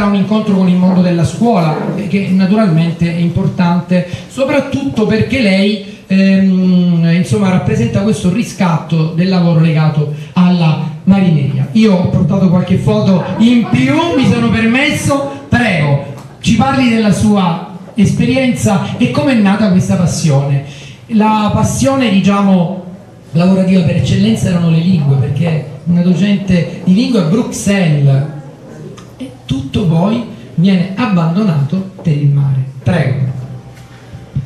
sarà un incontro con il mondo della scuola, eh, che naturalmente è importante, soprattutto perché lei ehm, insomma, rappresenta questo riscatto del lavoro legato alla marineria. Io ho portato qualche foto in più, mi sono permesso, prego, ci parli della sua esperienza e come è nata questa passione. La passione, diciamo, lavorativa per eccellenza erano le lingue, perché una docente di lingue a Bruxelles tutto poi viene abbandonato per il mare. Prego.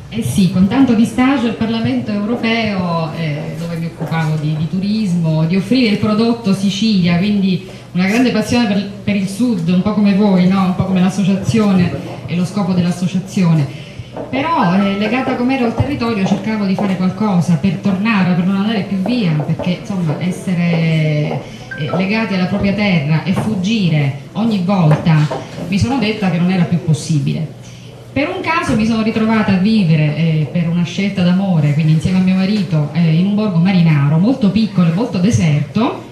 Eh sì, con tanto di stage al Parlamento europeo, eh, dove mi occupavo di, di, turismo, di offrire il prodotto Sicilia, quindi una grande passione per, per il sud, un po' come voi, no? un po' come l'associazione e lo scopo dell'associazione però eh, legata come ero al territorio cercavo di fare qualcosa per tornare, per non andare più via, perché insomma essere eh, legati alla propria terra e fuggire ogni volta mi sono detta che non era più possibile. Per un caso mi sono ritrovata a vivere eh, per una scelta d'amore, quindi insieme a mio marito, eh, in un borgo marinaro molto piccolo e molto deserto,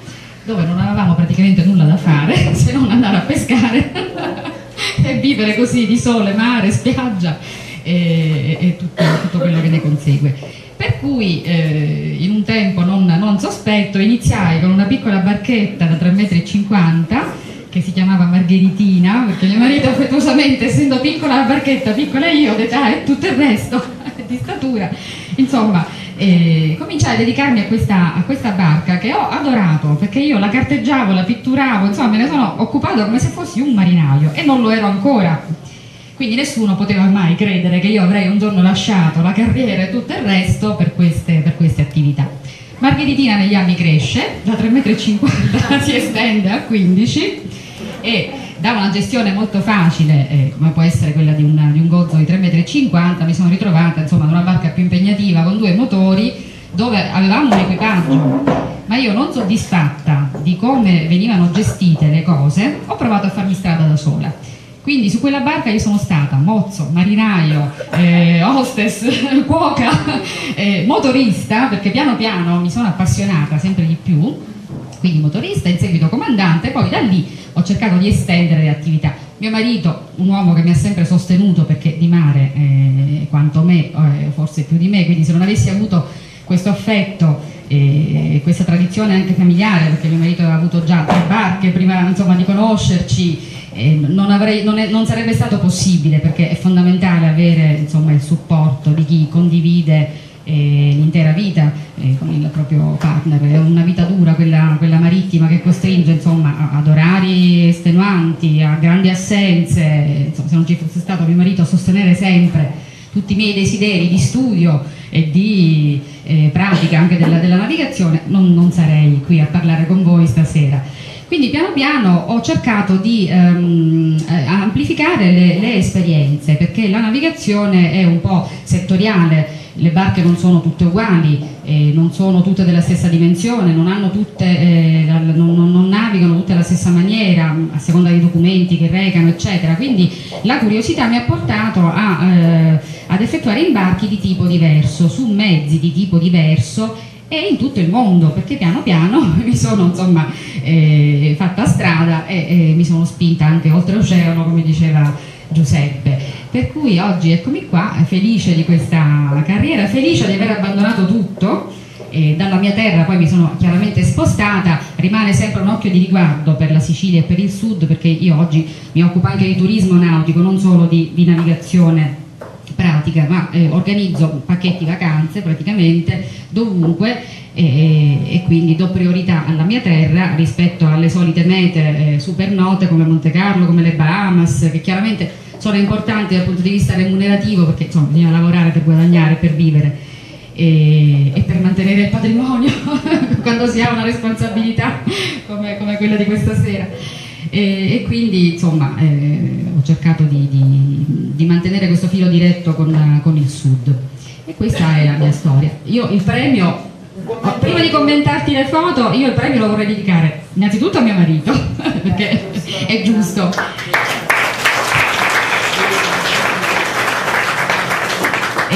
dove non avevamo praticamente nulla da fare se non andare a pescare e vivere così di sole, mare, spiaggia e, e tutto, tutto, quello che ne consegue. Per cui eh, in un tempo non, non, sospetto iniziai con una piccola barchetta da 3,50 m che si chiamava Margheritina, perché mio marito affettuosamente, essendo piccola la barchetta, piccola io, d'età e tutto il resto, di statura, insomma, eh, cominciai a dedicarmi a questa, a questa, barca che ho adorato, perché io la carteggiavo, la pitturavo, insomma me ne sono occupato come se fossi un marinaio e non lo ero ancora quindi nessuno poteva mai credere che io avrei un giorno lasciato la carriera e tutto il resto per queste, per queste attività. Margheritina negli anni cresce, da 3,50 m si estende a 15 e da una gestione molto facile, eh, come può essere quella di, una, di un gozzo di 3,50 m, mi sono ritrovata insomma, ad una barca più impegnativa con due motori dove avevamo un equipaggio, ma io non soddisfatta di come venivano gestite le cose, ho provato a farmi strada da sola quindi su quella barca io sono stata mozzo, marinaio, eh, hostess, cuoca, eh, motorista, perché piano piano mi sono appassionata sempre di più, quindi motorista, in seguito comandante, poi da lì ho cercato di estendere le attività. Mio marito, un uomo che mi ha sempre sostenuto perché di mare eh, quanto me, eh, forse più di me, quindi se non avessi avuto questo affetto e questa tradizione anche familiare, perché mio marito aveva avuto già tre barche prima insomma, di conoscerci, eh, non, avrei, non, è, non, sarebbe stato possibile perché è fondamentale avere insomma, il supporto di chi condivide eh, l'intera vita eh, con il proprio partner. È una vita dura quella, quella marittima che costringe insomma, ad orari estenuanti, a grandi assenze. Insomma, se non ci fosse stato mio marito a sostenere sempre tutti i miei desideri di studio e di eh, pratica anche della, della navigazione, non, non sarei qui a parlare con voi stasera. Quindi piano piano ho cercato di um, amplificare le, le, esperienze perché la navigazione è un po' settoriale, le barche non sono tutte uguali, eh, non sono tutte della stessa dimensione, non, tutte, eh, non, non, navigano tutte alla stessa maniera a seconda dei documenti che recano eccetera, quindi la curiosità mi ha portato a, eh, ad effettuare imbarchi di tipo diverso, su mezzi di tipo diverso e in tutto il mondo, perché piano piano mi sono insomma eh, fatta strada e, e, mi sono spinta anche oltreoceano, come diceva Giuseppe. Per cui oggi eccomi qua, felice di questa carriera, felice di aver abbandonato tutto. Eh, dalla mia terra poi mi sono chiaramente spostata, rimane sempre un occhio di riguardo per la Sicilia e per il sud perché io oggi mi occupo anche di turismo nautico, non solo di, di navigazione pratica, ma eh, organizzo pacchetti vacanze praticamente dovunque e, e, quindi do priorità alla mia terra rispetto alle solite mete eh, super note come Monte Carlo, come le Bahamas, che chiaramente sono importanti dal punto di vista remunerativo perché insomma bisogna lavorare per guadagnare, per vivere e, e per mantenere il patrimonio quando si ha una responsabilità come, come quella di questa sera e, e quindi insomma eh, ho cercato di, di, di, mantenere questo filo diretto con, con, il sud e questa è la mia storia. Io il premio, prima di commentarti le foto, io il premio lo vorrei dedicare innanzitutto a mio marito, perché è giusto. E,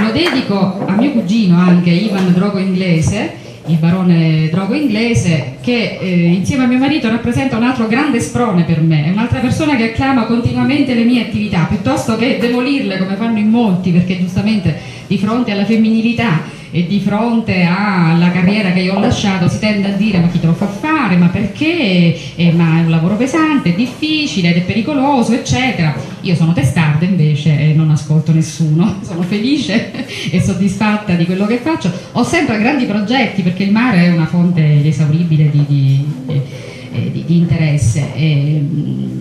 lo dedico a mio cugino anche, Ivan Drogo Inglese, il barone Drogo inglese, che eh, insieme a mio marito rappresenta un altro grande sprone per me, è un'altra persona che acclama continuamente le mie attività, piuttosto che demolirle come fanno in molti, perché giustamente di fronte alla femminilità e di fronte alla carriera che io ho lasciato si tende a dire ma chi te lo fa fare, ma perché, eh, ma è un lavoro pesante, è difficile ed è pericoloso, eccetera. Io sono testarda invece e non ascolto nessuno, sono felice e soddisfatta di quello che faccio. Ho sempre grandi progetti perché il mare è una fonte inesauribile di, di, di eh, di, di, interesse e,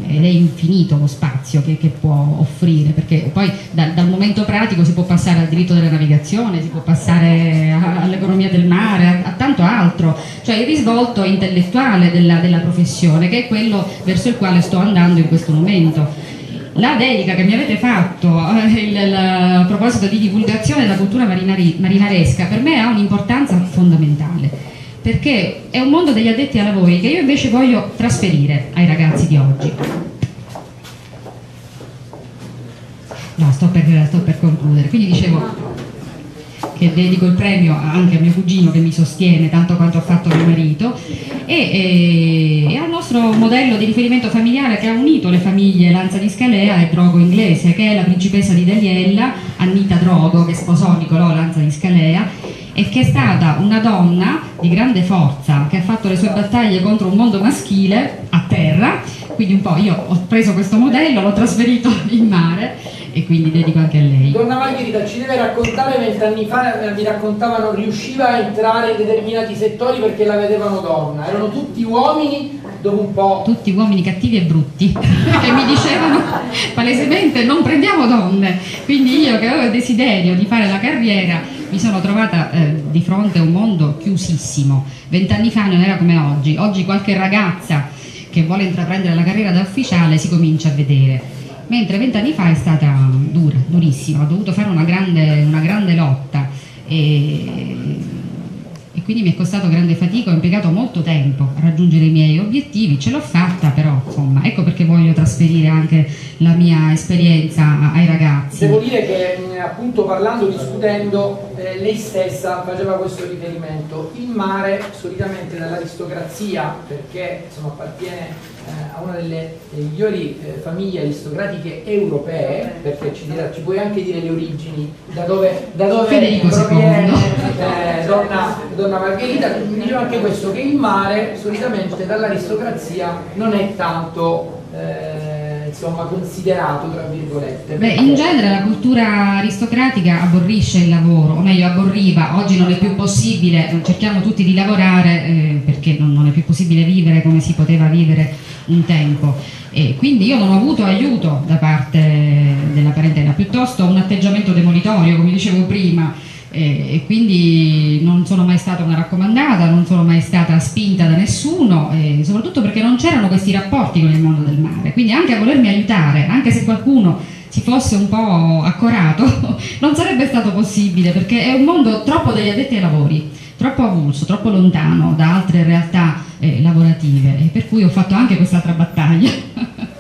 ed è infinito lo spazio che, che può offrire perché poi da, dal momento pratico si può passare al diritto della navigazione, si può passare all'economia del mare, a, a, tanto altro, cioè il risvolto intellettuale della, della professione che è quello verso il quale sto andando in questo momento. La dedica che mi avete fatto eh, il, a proposito di divulgazione della cultura marinaresca per me ha un'importanza fondamentale perché è un mondo degli addetti ai lavori che io invece voglio trasferire ai ragazzi di oggi. No, sto per, sto per concludere. Quindi dicevo che dedico il premio anche a mio cugino che mi sostiene tanto quanto ha fatto mio marito e, e, e, al nostro modello di riferimento familiare che ha unito le famiglie Lanza di Scalea e Drogo Inglese che è la principessa di Daliella, Annita Drogo che sposò Nicolò Lanza di Scalea e che è stata una donna di grande forza che ha fatto le sue battaglie contro un mondo maschile a terra, quindi un po' io ho preso questo modello, l'ho trasferito in mare e quindi dedico anche a lei. Donna Margherita ci deve raccontare vent'anni fa mi raccontavano riusciva a entrare in determinati settori perché la vedevano donna, erano tutti uomini dopo un po'. Tutti uomini cattivi e brutti che mi dicevano palesemente non prendiamo donne, quindi io che avevo il desiderio di fare la carriera mi sono trovata eh, di fronte a un mondo chiusissimo. Vent'anni fa non era come oggi, oggi qualche ragazza che vuole intraprendere la carriera da ufficiale si comincia a vedere, mentre vent'anni fa è stata dura, durissima, ho dovuto fare una grande, una grande lotta. E e quindi mi è costato grande fatica, ho impiegato molto tempo a raggiungere i miei obiettivi, ce l'ho fatta però insomma ecco perché voglio trasferire anche la mia esperienza ai ragazzi. Devo dire che appunto parlando, discutendo, eh, lei stessa faceva questo riferimento, il mare solitamente dall'aristocrazia perché insomma, appartiene eh, a una delle, delle migliori eh, famiglie aristocratiche europee, perché ci, dirà, ci, puoi anche dire le origini, da dove, da dove proviene eh, donna, donna, Margherita, mi diceva anche questo, che il mare solitamente dall'aristocrazia non è tanto... Insomma, considerato, tra virgolette. Beh, in genere la cultura aristocratica aborrisce il lavoro, o meglio aborriva, oggi non è più possibile, cerchiamo tutti di lavorare eh, perché non, non, è più possibile vivere come si poteva vivere un tempo. E quindi io non ho avuto aiuto da parte della parentela, piuttosto un atteggiamento demolitorio, come dicevo prima, e, e, quindi non sono mai stata una raccomandata, non sono mai stata spinta da nessuno, e soprattutto perché non c'erano questi rapporti con il mondo del mare. Quindi anche a volermi aiutare, anche se qualcuno si fosse un po' accorato, non sarebbe stato possibile perché è un mondo troppo degli addetti ai lavori, troppo avulso, troppo lontano da altre realtà eh, lavorative per cui ho fatto anche quest'altra battaglia.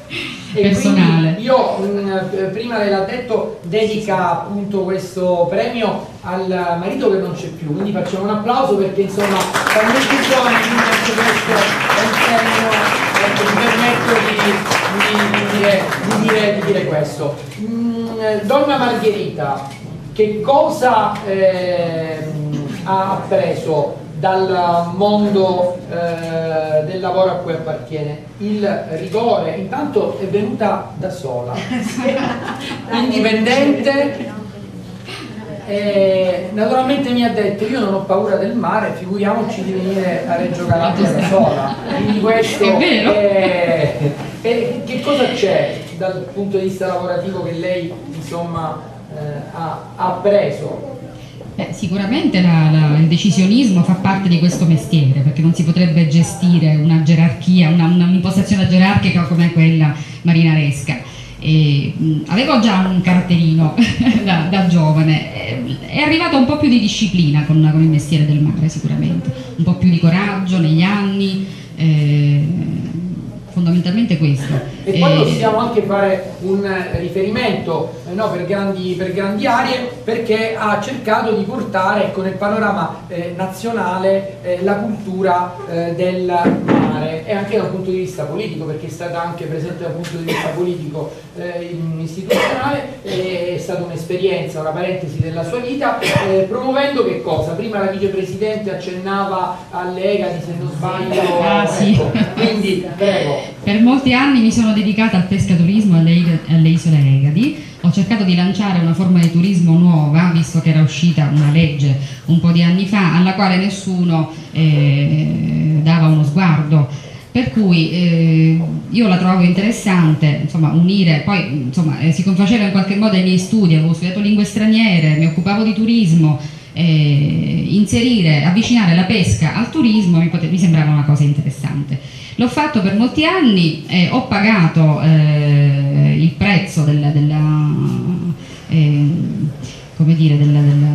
personale. Io mh, mm, prima l'ha detto, dedica appunto questo premio al marito che non c'è più, quindi facciamo un applauso perché insomma giovane quindi anche questo è un ecco, mi permetto di, di, di, dire, di, dire, di dire, questo. Mm, Donna Margherita, che cosa eh, ha appreso dal mondo eh, del lavoro a cui appartiene. Il rigore, intanto è venuta da sola, indipendente. E naturalmente mi ha detto io non ho paura del mare, figuriamoci di venire a Reggio Calabria da sola. Quindi questo è, è, che cosa c'è dal punto di vista lavorativo che lei insomma eh, ha, ha preso Beh, sicuramente la, la, il decisionismo fa parte di questo mestiere perché non si potrebbe gestire una gerarchia, un'impostazione gerarchica come quella marinaresca. E, mh, avevo già un caratterino da, da, giovane, è arrivata un po' più di disciplina con, con, il mestiere del mare sicuramente, un po' più di coraggio negli anni. Eh, fondamentalmente questo. E poi possiamo anche fare un riferimento eh, no, per, grandi, per, grandi, aree perché ha cercato di portare ecco, nel panorama eh, nazionale eh, la cultura eh, del mare e anche da un punto di vista politico perché è stata anche presente dal punto di vista politico eh, istituzionale, è stata un'esperienza, una parentesi della sua vita, eh, promuovendo che cosa? Prima la vicepresidente accennava alle Egadi se non sbaglio, ah, sì. ecco, quindi prego. Per molti anni mi sono dedicata al pescaturismo alle, alle isole Egadi, ho cercato di lanciare una forma di turismo nuova, visto che era uscita una legge un po' di anni fa, alla quale nessuno eh, dava uno sguardo per cui eh, io la trovo interessante insomma, unire, poi insomma, eh, si confaceva in qualche modo ai miei studi, avevo studiato lingue straniere, mi occupavo di turismo, eh, inserire, avvicinare la pesca al turismo mi, mi, sembrava una cosa interessante. L'ho fatto per molti anni, ho pagato eh, il prezzo della, della eh,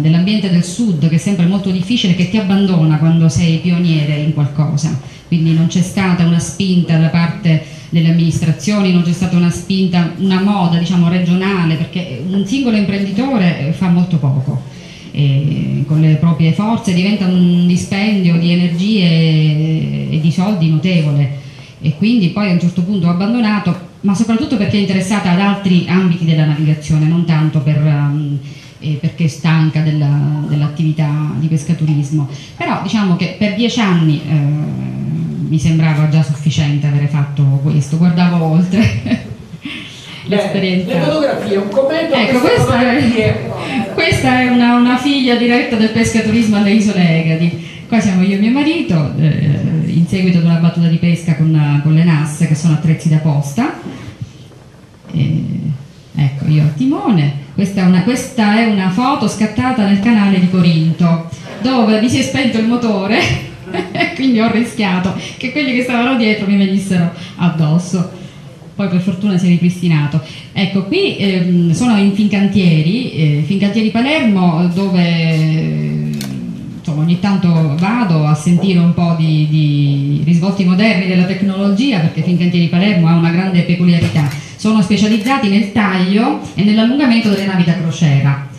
dell'ambiente del sud che è sempre molto difficile, che ti abbandona quando sei pioniere in qualcosa quindi non c'è stata una spinta da parte delle amministrazioni, non c'è stata una spinta, una moda diciamo regionale, perché un singolo imprenditore fa molto poco. E con le proprie forze diventa un dispendio di energie e di soldi notevole e quindi poi a un certo punto ho abbandonato ma soprattutto perché è interessata ad altri ambiti della navigazione non tanto per, um, eh, perché è stanca dell'attività dell di pescaturismo però diciamo che per dieci anni eh, mi sembrava già sufficiente avere fatto questo, guardavo oltre. L'esperienza. Le fotografie, un commento ecco, questa è, questa è una, una, figlia diretta del pescaturismo alle isole Egadi. Qua siamo io e mio marito, eh, in seguito ad una battuta di pesca con, con le NAS che sono attrezzi da posta. E, ecco, io al timone. Questa è, una, questa è una foto scattata nel canale di Corinto, dove mi si è spento il motore quindi ho rischiato che quelli che stavano dietro mi venissero addosso poi per fortuna si è ripristinato. Ecco, qui ehm, sono in Fincantieri, eh, Fincantieri Palermo, dove insomma, ogni tanto vado a sentire un po' di, di, risvolti moderni della tecnologia, perché Fincantieri Palermo ha una grande peculiarità. Sono specializzati nel taglio e nell'allungamento delle navi da crociera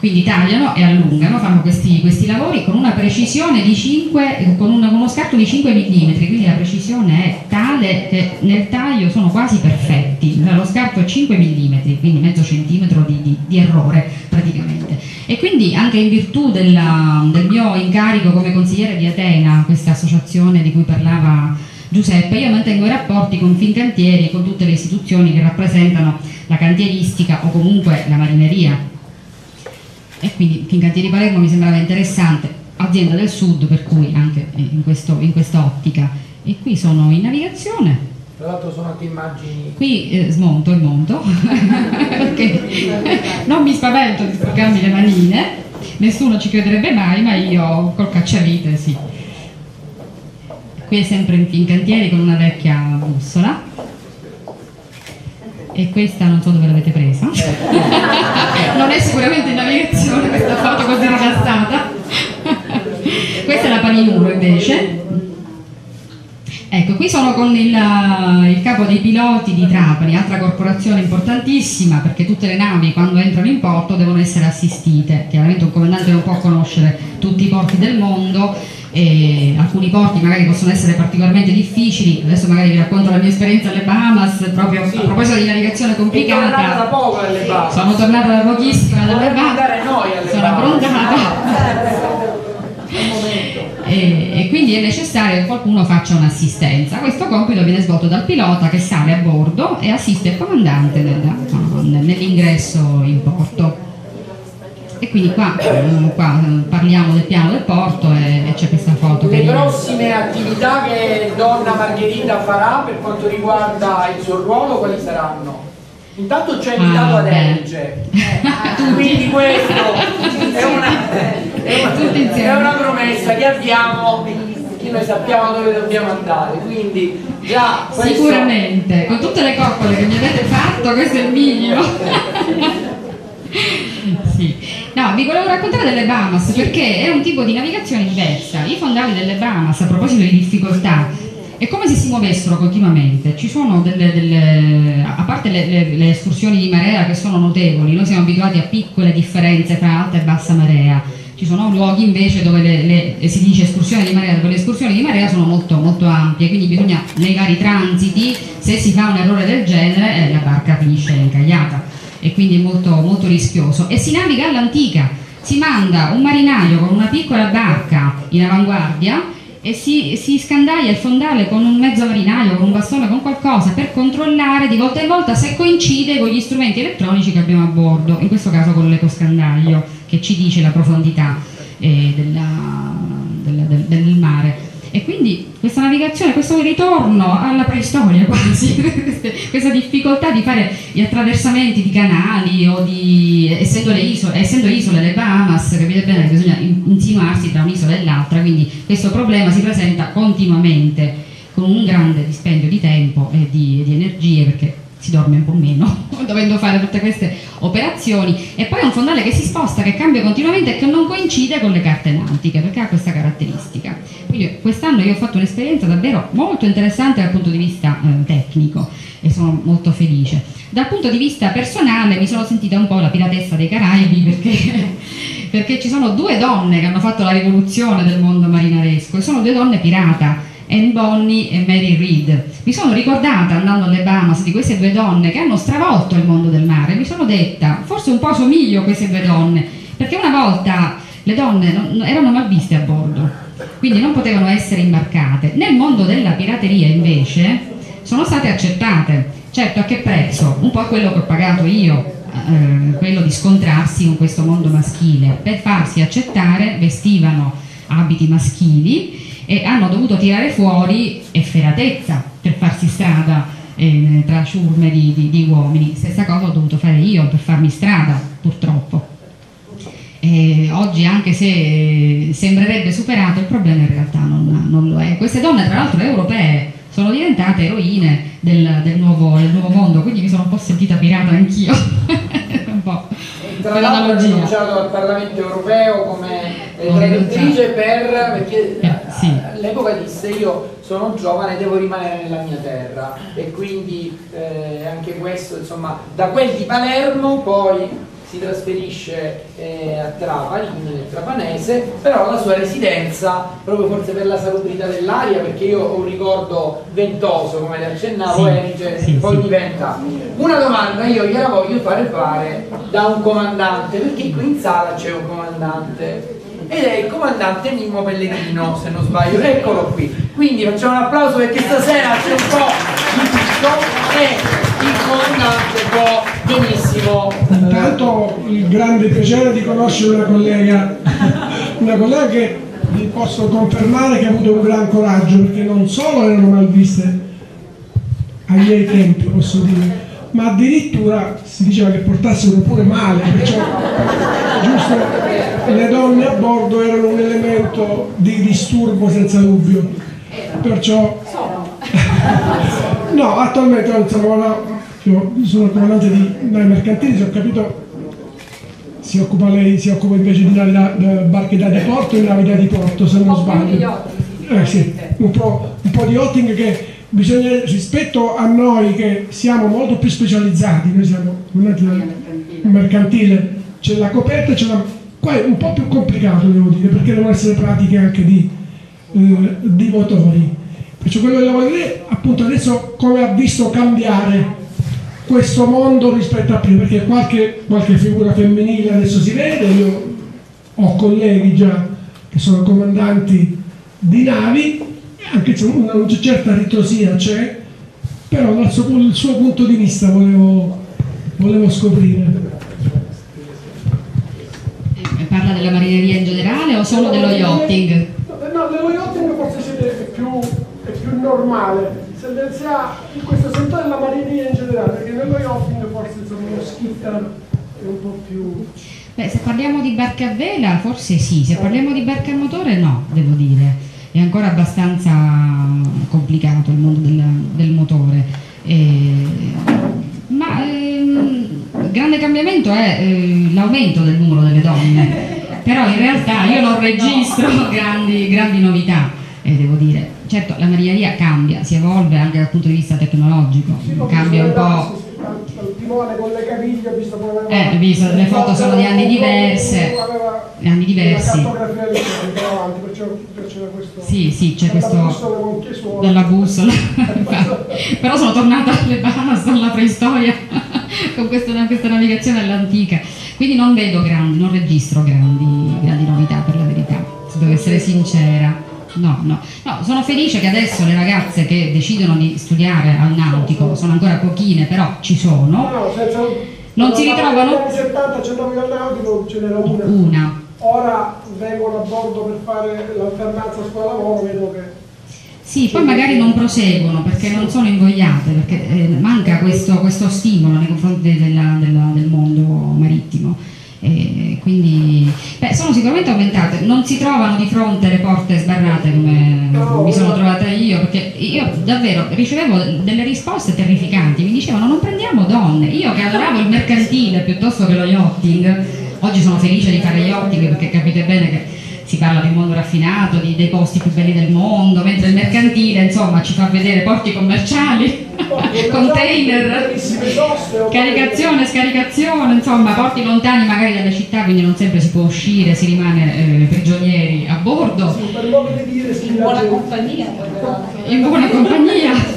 quindi tagliano e allungano, fanno questi, questi lavori con una precisione di 5, con una, uno scarto di 5 mm, quindi la precisione è tale che nel taglio sono quasi perfetti, lo scarto è 5 mm, quindi mezzo centimetro di, di, di errore praticamente. E quindi anche in virtù della, del mio incarico come consigliere di Atena, questa associazione di cui parlava Giuseppe, io mantengo i rapporti con Fincantieri e con tutte le istituzioni che rappresentano la cantieristica o comunque la marineria e quindi Fincantieri Palermo mi sembrava interessante, azienda del sud per cui anche in, questo, in questa ottica. E qui sono in navigazione. Tra l'altro sono anche immagini... Qui eh, smonto e monto, perché non mi spavento di sporcarmi le manine, nessuno ci crederebbe mai, ma io col cacciavite sì. Qui è sempre in Fincantieri con una vecchia bussola. E questa non so dove l'avete presa. Non è sicuramente in navigazione questa foto così rilassata questa è la Paninuro invece ecco qui sono con il, il, capo dei piloti di Trapani altra corporazione importantissima perché tutte le navi quando entrano in porto devono essere assistite chiaramente un comandante non può conoscere tutti i porti del mondo e alcuni porti magari possono essere particolarmente difficili, adesso magari vi racconto la mia esperienza alle Bahamas, proprio sì. a proposito di navigazione complicata. Da poco alle Bahamas. Sono tornata da pochissimo dalle Bahamas. Sono approntata. E, e, quindi è necessario che qualcuno faccia un'assistenza. Questo compito viene svolto dal pilota che sale a bordo e assiste il comandante nell'ingresso in porto e quindi qua, qua, parliamo del piano del porto e, e c'è questa foto. Le prossime attività che Donna Margherita farà per quanto riguarda il suo ruolo quali saranno? Intanto ha invitato ah, ad Elge, eh, quindi questo è una, è, una, è una promessa che abbiamo che noi sappiamo dove dobbiamo andare, quindi già questo... Sicuramente, con tutte le coccole che mi avete fatto, questo è il minimo. sì. No, vi volevo raccontare delle Bahamas perché è un tipo di navigazione diversa. I fondali delle Bahamas, a proposito di difficoltà, è come se si muovessero continuamente. Ci sono delle, delle a parte le, le, le, escursioni di marea che sono notevoli, noi siamo abituati a piccole differenze tra alta e bassa marea. Ci sono luoghi invece dove le, si dice escursioni di marea, dove le escursioni di marea sono molto, molto ampie, quindi bisogna nei vari transiti, se si fa un errore del genere, eh, la barca finisce incagliata e quindi è molto, molto rischioso. E si naviga all'antica, si manda un marinaio con una piccola barca in avanguardia e si, si, scandaglia il fondale con un mezzo marinaio, con un bastone, con qualcosa per controllare di volta in volta se coincide con gli strumenti elettronici che abbiamo a bordo, in questo caso con l'ecoscandaglio che ci dice la profondità eh, della, della, del, del mare. E quindi questa navigazione, questo ritorno alla preistoria quasi, questa difficoltà di fare gli attraversamenti di canali o di, essendo, le isole, essendo isole le Bahamas, capite bene che bisogna insinuarsi tra un'isola e l'altra, quindi questo problema si presenta continuamente con un grande dispendio di tempo e di, di energie perché si dorme un po' meno dovendo fare tutte queste operazioni e poi è un fondale che si sposta, che cambia continuamente e che non coincide con le carte nautiche perché ha questa caratteristica. Quindi quest'anno io ho fatto un'esperienza davvero molto interessante dal punto di vista eh, tecnico e sono molto felice. Dal punto di vista personale mi sono sentita un po' la piratessa dei Caraibi perché, perché ci sono due donne che hanno fatto la rivoluzione del mondo marinaresco e sono due donne pirata Anne Bonny e Mary Read. Mi sono ricordata andando alle Bahamas di queste due donne che hanno stravolto il mondo del mare. Mi sono detta, forse un po' somiglio a queste due donne, perché una volta le donne non, erano mal viste a bordo, quindi non potevano essere imbarcate. Nel mondo della pirateria invece sono state accettate. Certo, a che prezzo? Un po' quello che ho pagato io, eh, quello di scontrarsi con questo mondo maschile. Per farsi accettare vestivano abiti maschili e hanno dovuto tirare fuori efferatezza per farsi strada eh, tra ciurme di, di, di, uomini. Stessa cosa ho dovuto fare io per farmi strada, purtroppo. E oggi, anche se sembrerebbe superato, il problema in realtà non, non lo è. Queste donne, tra l'altro europee, sono diventate eroine del, del, nuovo, del, nuovo, mondo, quindi mi sono un po' sentita pirata anch'io. un po' tra l'altro ha rinunciato al Parlamento europeo come traduttrice per perché eh, sì. all'epoca disse io sono giovane devo rimanere nella mia terra e quindi eh, anche questo insomma da quel di Palermo poi si trasferisce eh, a Trapani, nel Trapanese, però la sua residenza, proprio forse per la salubrità dell'aria, perché io ho un ricordo ventoso, come le accennavo, sì, Erice, sì, poi sì. diventa una domanda, io gliela voglio fare fare da un comandante, perché qui in sala c'è un comandante ed è il comandante Mimmo Pellegrino, se non sbaglio, eccolo qui. Quindi facciamo un applauso perché stasera c'è un po' di tutto e il comandante può benissimo. Intanto il grande piacere di conoscere una collega, una collega che vi posso confermare che ha avuto un gran coraggio perché non solo erano mal viste ai miei tempi, posso dire, ma addirittura si diceva che portassero pure male, perciò giusto, le donne a bordo erano un elemento di disturbo senza dubbio, perciò no, attualmente non sono, io sono il comandante di navi mercantili, se ho capito si occupa lei, si occupa invece di navi da, barche da diporto e navi da diporto se non sbaglio. Eh, sì, un, po', un po' di yachting che bisogna, rispetto a noi che siamo molto più specializzati, noi siamo un mercantile, c'è la coperta, c'è la, qua è un po' più complicato devo dire, perché devono essere pratiche anche di, eh, di motori. Perciò quello che voglio dire, appunto adesso come ha visto cambiare questo mondo rispetto a prima, perché qualche, qualche figura femminile adesso si vede, io ho colleghi già che sono comandanti di navi anche se una, una certa ritrosia c'è, però dal suo, dal suo, punto di vista volevo, volevo scoprire. Parla della marineria in generale o solo dello yachting? No, dello yachting forse siete più, è più normale, ha in questo settore della marineria in generale, perché nello yachting forse insomma uno skipper è un po' più... Beh, se parliamo di barche a vela forse sì, se parliamo di barche a motore no, devo dire è ancora abbastanza complicato il mondo del, del motore. Eh, ma ehm, grande cambiamento è eh, l'aumento del numero delle donne, però in realtà io non registro grandi, grandi novità, eh, devo dire. Certo, la marineria cambia, si evolve anche dal punto di vista tecnologico, sì, cambia un po' il timone con le caviglie, visto come eh, visto, le foto sono di anni diverse, anni diversi. Sì, sì, c'è questo della bussola, però sono tornata alle Bahamas alla preistoria con questa, questa navigazione all'antica, quindi non vedo grandi, non registro grandi, grandi novità per la verità, se devo essere sincera. No, no, no, sono felice che adesso le ragazze che decidono di studiare al nautico, sono ancora pochine, però ci sono. No, senza, non si ritrovano? Negli anni 70 c'è al nautico, ce n'era una. Una. Ora vengono a bordo per fare l'alternanza scuola-lavoro, vedo che... Sì, poi magari non proseguono perché non sono invogliate, perché eh, manca questo, questo, stimolo nei confronti della, della, del mondo marittimo. E quindi beh, sono sicuramente aumentate, non si trovano di fronte le porte sbarrate come mi sono trovata io, perché io davvero ricevevo delle risposte terrificanti, mi dicevano non prendiamo donne, io che adoravo il mercantile piuttosto che lo yachting, oggi sono felice di fare yachting perché capite bene che si parla di un mondo raffinato, di, dei posti più belli del mondo, mentre il mercantile insomma ci fa vedere porti commerciali, container, caricazione, scaricazione, insomma porti lontani magari dalle città, quindi non sempre si può uscire, si rimane eh, prigionieri a bordo. In buona compagnia. In buona compagnia.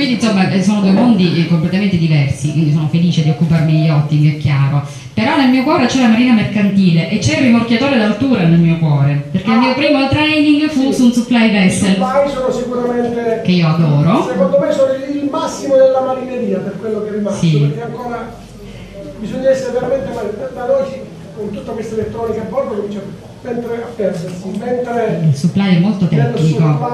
Quindi insomma eh, sono due mondi completamente diversi, quindi sono felice di occuparmi di yachting, è chiaro però nel mio cuore c'è la marina mercantile e c'è il rimorchiatore d'altura nel mio cuore, perché ah, il mio primo training fu sì. su un supply vessel. Supply sono sicuramente che io adoro. Secondo me sono il massimo della marineria per quello che rimane, sì. perché ancora bisogna essere veramente da noi con tutta questa elettronica a bordo comincia mentre a perdersi, mentre il supply è molto tecnico.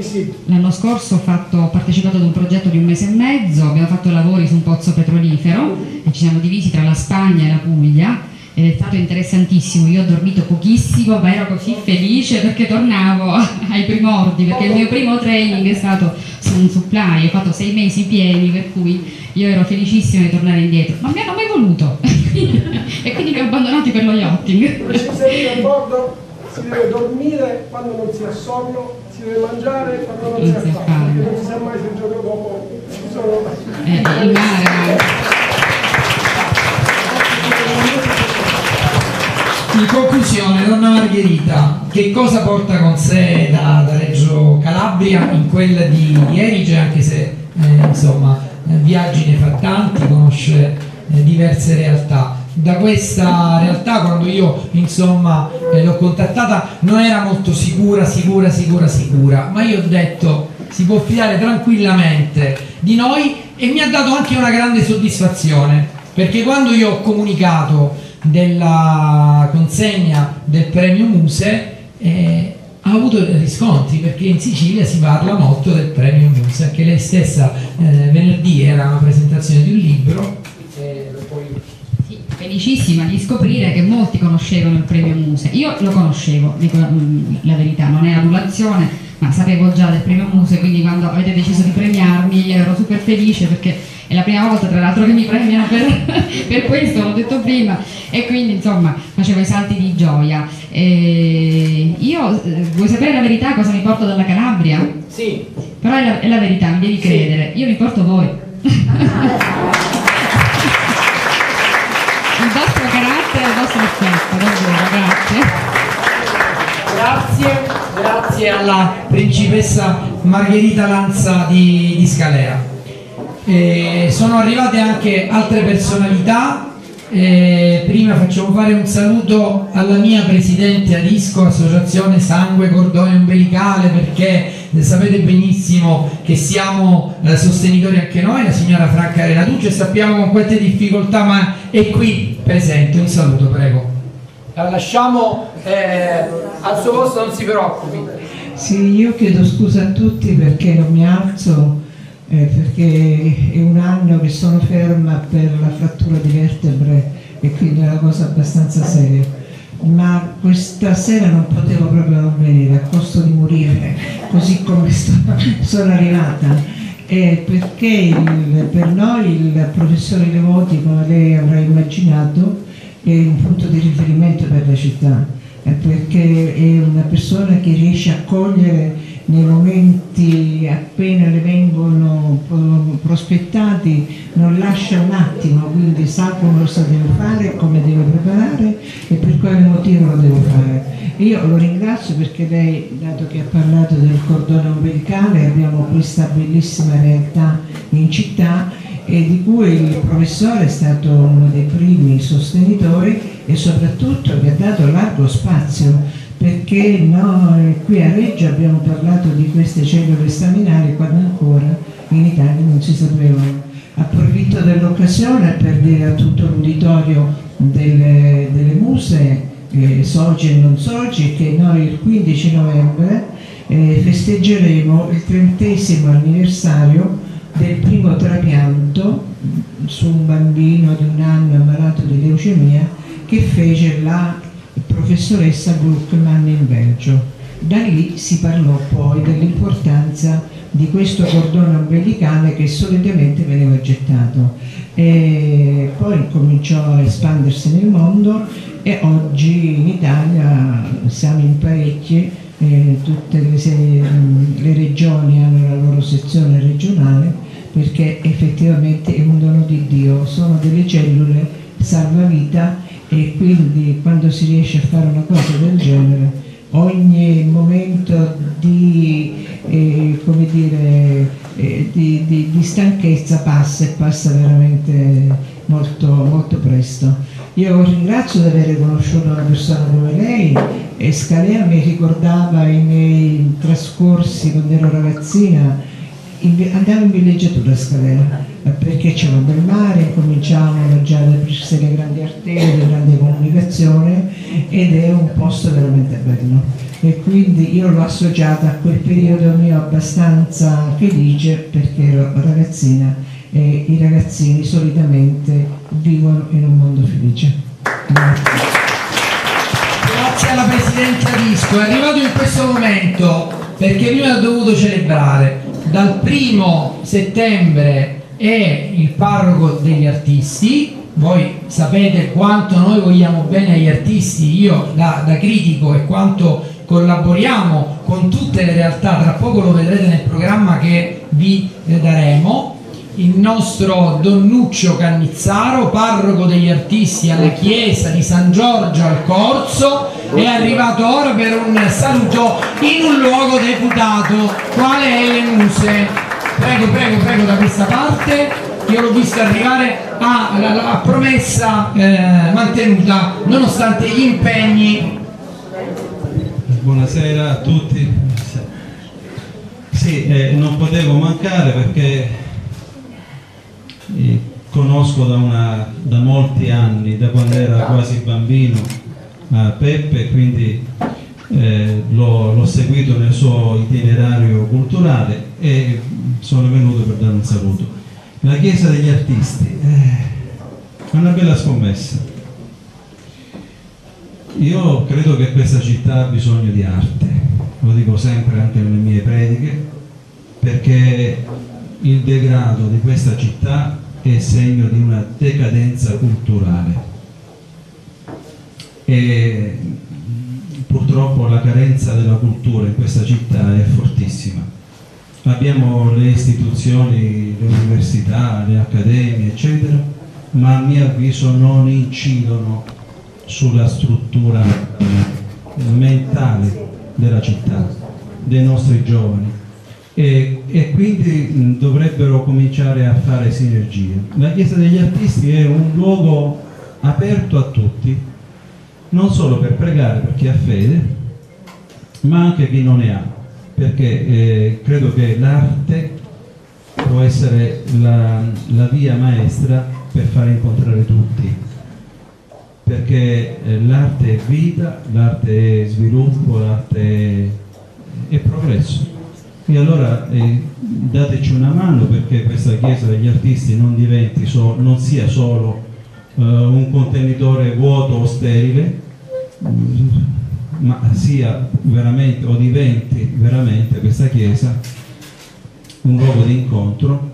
Sì. L'anno scorso ho, fatto, ho, partecipato ad un progetto di un mese e mezzo, abbiamo fatto lavori su un pozzo petrolifero e ci siamo divisi tra la Spagna e la Puglia ed è stato interessantissimo, io ho dormito pochissimo ma ero così felice perché tornavo ai primordi, perché il mio primo training è stato su un supply, ho fatto sei mesi pieni per cui io ero felicissima di tornare indietro, non mi hanno mai voluto e quindi mi ho abbandonati per lo yachting. Si a bordo, si deve dormire quando non si ha sonno, si deve mangiare quando non, non si ha fame, perché non si sa mai se il giorno dopo ci sono... Eh, il mare... In conclusione, donna Margherita, che cosa porta con sé da, da Reggio Calabria in quella di Erige, anche se eh, insomma eh, viaggi ne fa tanti, conosce diverse realtà. Da questa realtà quando io insomma eh, l'ho contattata non era molto sicura, sicura, sicura, sicura, ma io ho detto si può fidare tranquillamente di noi e mi ha dato anche una grande soddisfazione. Perché quando io ho comunicato della consegna del premio Muse eh, ha avuto riscontri perché in Sicilia si parla molto del premio Muse. Anche lei stessa eh, venerdì era una presentazione di un libro eh, poi... sì, felicissima di scoprire che molti conoscevano il premio Muse io lo conoscevo dico mm, la verità non è adulazione ma sapevo già del premio Muse quindi quando avete deciso di premiarmi ero super felice perché è la prima volta tra l'altro che mi premiano per, per, questo, l'ho detto prima, e quindi insomma facevo i salti di gioia. E io, eh, vuoi sapere la verità cosa mi porto dalla Calabria? Sì. Però è la, è la verità, mi devi credere, io mi porto voi. il vostro e affetto, davvero, grazie. Grazie, grazie alla principessa Margherita Lanza di, di Scalea. Eh, sono arrivate anche altre personalità. Eh, prima facciamo fare un saluto alla mia presidente Arisco, Associazione Sangue Cordone Umbilicale, perché sapete benissimo che siamo eh, sostenitori anche noi, la signora Franca Renatucci, e sappiamo con quante difficoltà, ma è qui presente. Un saluto, prego. La lasciamo eh, al suo posto, non si preoccupi. Sì, io chiedo scusa a tutti perché non mi alzo eh, perché è un anno che sono ferma per la frattura di vertebre e quindi è una cosa abbastanza seria. Ma questa sera non potevo proprio non venire, a costo di morire, così come sto, sono arrivata. Eh, perché il, per noi il professore Levoti, come lei avrà immaginato, è un punto di riferimento per la città, eh, perché è una persona che riesce a cogliere nei momenti appena le vengono prospettati non lascia un attimo, quindi sa come cosa deve fare, come deve preparare e per quale motivo lo deve fare. Io lo ringrazio perché lei, dato che ha parlato del cordone ombelicale, abbiamo questa bellissima realtà in città e di cui il professore è stato uno dei primi sostenitori e soprattutto che ha dato largo spazio perché noi qui a Reggio abbiamo parlato di queste cellule staminali quando ancora in Italia non si sapevano. Approfitto dell'occasione per dire a tutto l'uditorio delle, delle muse, eh, soci e non soci, che noi il 15 novembre eh, festeggeremo il trentesimo anniversario del primo trapianto su un bambino di un anno ammalato di leucemia che fece la professoressa Gluckman in Belgio. Da lì si parlò poi dell'importanza di questo cordone ombelicale che solitamente veniva gettato. E poi cominciò a espandersi nel mondo e oggi in Italia siamo in parecchi, eh, tutte le, le regioni hanno la loro sezione regionale perché effettivamente è un dono di Dio, sono delle cellule salvavita e quindi quando si riesce a fare una cosa del genere ogni momento di, eh, dire, eh, di, di, di, stanchezza passa e passa veramente molto, molto presto. Io ringrazio di aver conosciuto una persona come lei e Scalea mi ricordava i miei trascorsi quando ero ragazzina, andavo in villeggiatura a Scalea perché c'era un bel mare, cominciavano già ad aprirsi le grandi arterie, le grandi comunicazione ed è un posto veramente bello e quindi io l'ho associata a quel periodo mio abbastanza felice perché ero ragazzina e i ragazzini solitamente vivono in un mondo felice. Grazie. Grazie alla Presidente Risco, è arrivato in questo momento perché prima ha dovuto celebrare dal primo settembre è il parroco degli artisti, voi sapete quanto noi vogliamo bene agli artisti, io da, da, critico e quanto collaboriamo con tutte le realtà, tra poco lo vedrete nel programma che vi eh, daremo, il nostro Donnuccio Cannizzaro, parroco degli artisti alla chiesa di San Giorgio al Corso, è arrivato ora per un saluto in un luogo deputato, quale è le muse. Prego, prego, prego da questa parte. Io l'ho visto arrivare a, promessa eh, mantenuta nonostante gli impegni. Buonasera a tutti. Sì, eh, non potevo mancare perché eh, conosco da, una, da, molti anni, da quando era quasi bambino, Peppe, quindi eh, l'ho seguito nel suo itinerario culturale e sono venuto per dare un saluto. La Chiesa degli Artisti eh, è una bella scommessa. Io credo che questa città ha bisogno di arte, lo dico sempre anche nelle mie prediche, perché il degrado di questa città è segno di una decadenza culturale. E purtroppo la carenza della cultura in questa città è fortissima. Abbiamo le istituzioni, le università, le accademie, eccetera, ma a mio avviso non incidono sulla struttura mentale della città, dei nostri giovani e, e quindi dovrebbero cominciare a fare sinergie. La Chiesa degli Artisti è un luogo aperto a tutti, non solo per pregare per chi ha fede, ma anche chi non ne ha, perché eh, credo che l'arte può essere la, la, via maestra per fare incontrare tutti, perché eh, l'arte è vita, l'arte è sviluppo, l'arte è, è, progresso. E allora eh, dateci una mano perché questa Chiesa degli artisti non, diventi so, non sia solo uh, un contenitore vuoto o sterile, ma sia veramente o diventi veramente questa chiesa un luogo di incontro,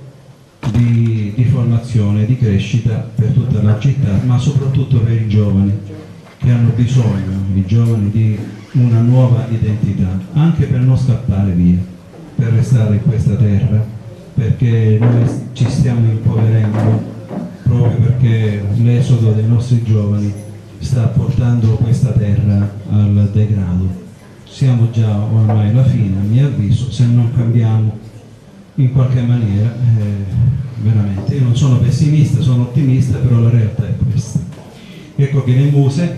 di, di formazione, di crescita per tutta la città, ma soprattutto per i giovani che hanno bisogno, i giovani di una nuova identità, anche per non scappare via, per restare in questa terra, perché noi ci stiamo impoverendo proprio perché l'esodo dei nostri giovani sta portando questa terra al degrado. Siamo già ormai alla fine, a mio avviso, se non cambiamo in qualche maniera, eh, veramente. Io non sono pessimista, sono ottimista, però la realtà è questa. Ecco che le muse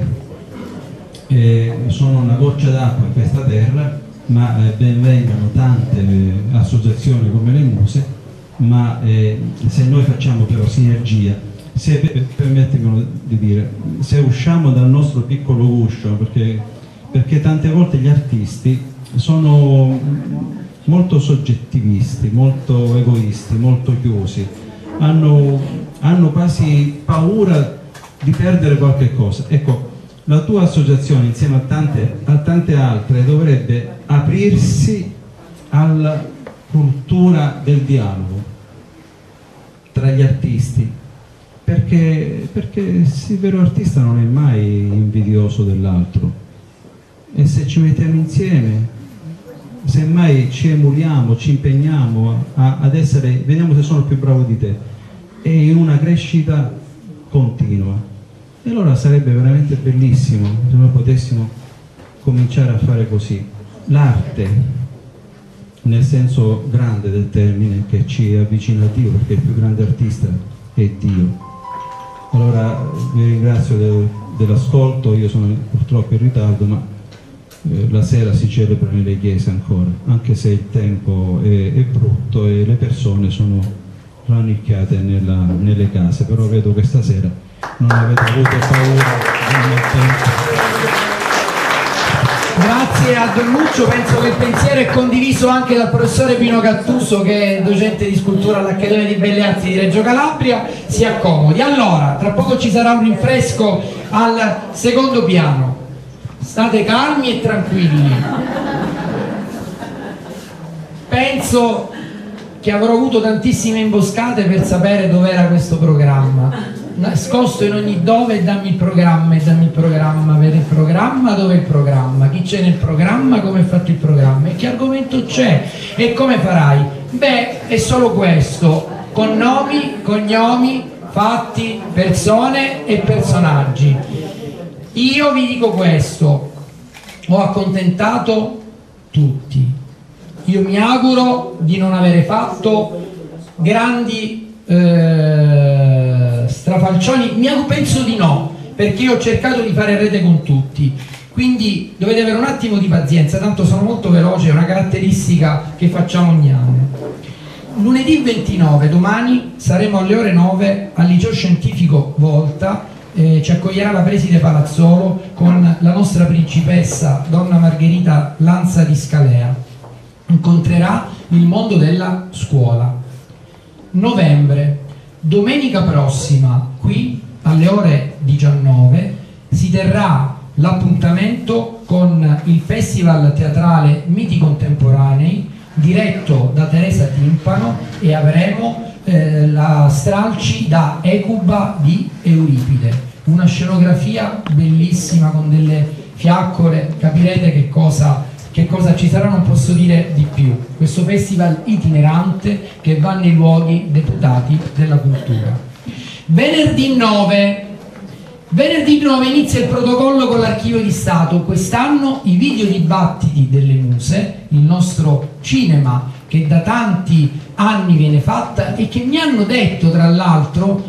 eh, sono una goccia d'acqua in questa terra, ma eh, benvengano tante eh, associazioni come le muse, ma eh, se noi facciamo però sinergia, se permettetemi di dire, se usciamo dal nostro piccolo guscio, perché, perché tante volte gli artisti sono molto soggettivisti, molto egoisti, molto chiusi, hanno, hanno quasi paura di perdere qualche cosa. Ecco, la tua associazione insieme a tante, a tante altre dovrebbe aprirsi alla cultura del dialogo tra gli artisti. Perché, perché il vero artista non è mai invidioso dell'altro. E se ci mettiamo insieme semmai ci emuliamo, ci impegniamo a, ad essere, vediamo se sono più bravo di te. E in una crescita continua e allora sarebbe veramente bellissimo se noi potessimo cominciare a fare così. L'arte, nel senso grande del termine, che ci avvicina a Dio, perché il più grande artista è Dio. Allora vi ringrazio de, dell'ascolto, io sono purtroppo in ritardo, ma eh, la sera si celebra nelle chiese ancora, anche se il tempo è, è brutto e le persone sono rannicchiate nelle case, però vedo che stasera non avete avuto paura Grazie a Don Luccio, penso che il pensiero è condiviso anche dal professore Pino Gattuso che è docente di scultura all'Accademia di Belle Arti di Reggio Calabria, si accomodi. Allora, tra poco ci sarà un rinfresco al secondo piano, state calmi e tranquilli. Penso che avrò avuto tantissime imboscate per sapere dov'era questo programma nascosto in ogni dove dammi il programma e dammi il programma, vedi il programma, dove è il programma, chi c'è nel programma, come è fatto il programma e che argomento c'è e come farai. Beh, è solo questo, con nomi, cognomi, fatti, persone e personaggi. Io vi dico questo, ho accontentato tutti. Io mi auguro di non avere fatto grandi eh, strafalcioni? Mi penso di no, perché io ho cercato di fare rete con tutti. Quindi dovete avere un attimo di pazienza, tanto sono molto veloce, è una caratteristica che facciamo ogni anno. Lunedì 29, domani, saremo alle ore 9 al liceo scientifico Volta, eh, ci accoglierà la preside Palazzolo con la nostra principessa, donna Margherita Lanza di Scalea. Incontrerà il mondo della scuola novembre, domenica prossima, qui alle ore 19, si terrà l'appuntamento con il Festival Teatrale Miti Contemporanei diretto da Teresa Timpano e avremo eh, la stralci da Ecuba di Euripide, una scenografia bellissima con delle fiaccole, capirete che cosa che cosa ci sarà non posso dire di più. Questo festival itinerante che va nei luoghi deputati della cultura. Venerdì 9 Venerdì 9 inizia il protocollo con l'Archivio di Stato, quest'anno i video dibattiti delle muse, il nostro cinema che da tanti anni viene fatta e che mi hanno detto tra l'altro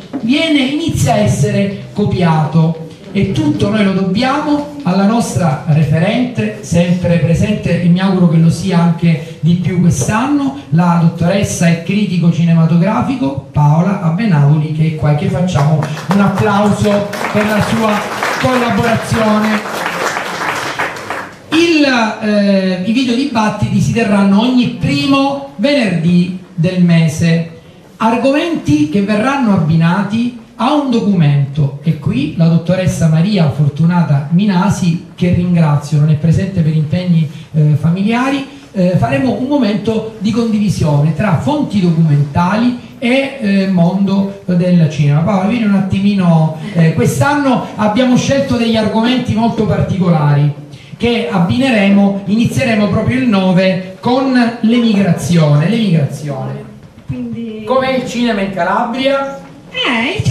inizia a essere copiato e tutto noi lo dobbiamo alla nostra referente, sempre presente e mi auguro che lo sia anche di più quest'anno, la dottoressa e critico cinematografico Paola Abbenavoli che è qua e che facciamo un applauso per la sua collaborazione. Il, eh, I video dibattiti si terranno ogni primo venerdì del mese, argomenti che verranno abbinati ha un documento e qui la dottoressa Maria Fortunata Minasi che ringrazio, non è presente per impegni eh, familiari, eh, faremo un momento di condivisione tra fonti documentali e eh, mondo del cinema. Paolo, vieni un attimino, eh, quest'anno abbiamo scelto degli argomenti molto particolari che abbineremo, inizieremo proprio il 9 con l'emigrazione. L'emigrazione. Quindi... Com'è il cinema in Calabria? Eh, il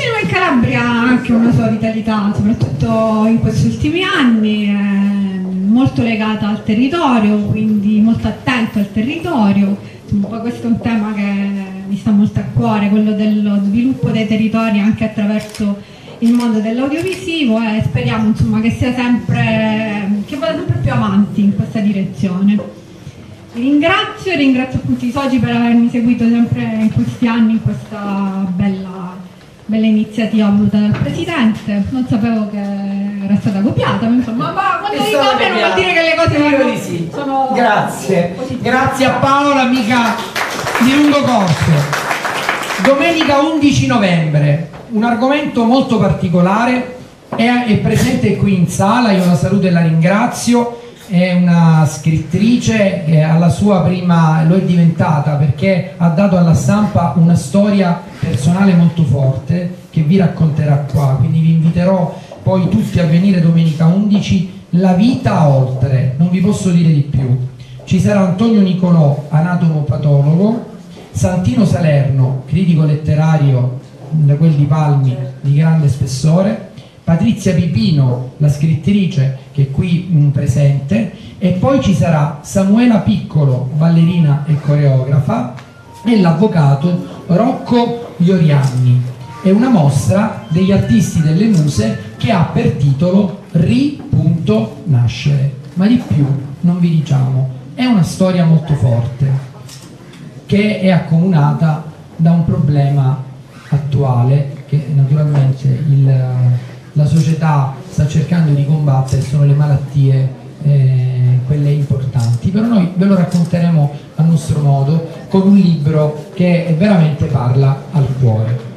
Calabria ha anche una sua vitalità, soprattutto in questi ultimi anni, è molto legata al territorio, quindi molto attento al territorio. Insomma, questo è un tema che mi sta molto a cuore, quello dello sviluppo dei territori anche attraverso il mondo dell'audiovisivo e speriamo insomma, che sia sempre, che vada sempre più avanti in questa direzione. Ringrazio e ringrazio appunto i soci per avermi seguito sempre in questi anni in questa bella, bella iniziativa voluta dal Presidente. Non sapevo che era stata copiata, ma insomma, ma quando li copiano vuol dire che le cose vanno, sì. sono Grazie. Grazie a Paola, amica di lungo corso. Domenica 11 novembre un argomento molto particolare, è, è, presente qui in sala, io la saluto e la ringrazio, è una scrittrice che alla sua prima lo è diventata perché ha dato alla stampa una storia personale molto forte che vi racconterà qua, quindi vi inviterò poi tutti a venire domenica 11, La vita oltre, non vi posso dire di più. Ci sarà Antonio Nicolò, anatomopatologo, Santino Salerno, critico letterario da quel di Palmi di grande spessore, Patrizia Pipino, la scrittrice che è qui mh, presente, e poi ci sarà Samuela Piccolo, ballerina e coreografa, e l'avvocato Rocco Iorianni. È una mostra degli artisti delle muse che ha per titolo Ri.nascere, ma di più non vi diciamo, è una storia molto forte che è accomunata da un problema attuale che naturalmente il, la società sta cercando di combattere sono le malattie eh, quelle importanti. Però noi ve lo racconteremo a nostro modo con un libro che veramente parla al cuore.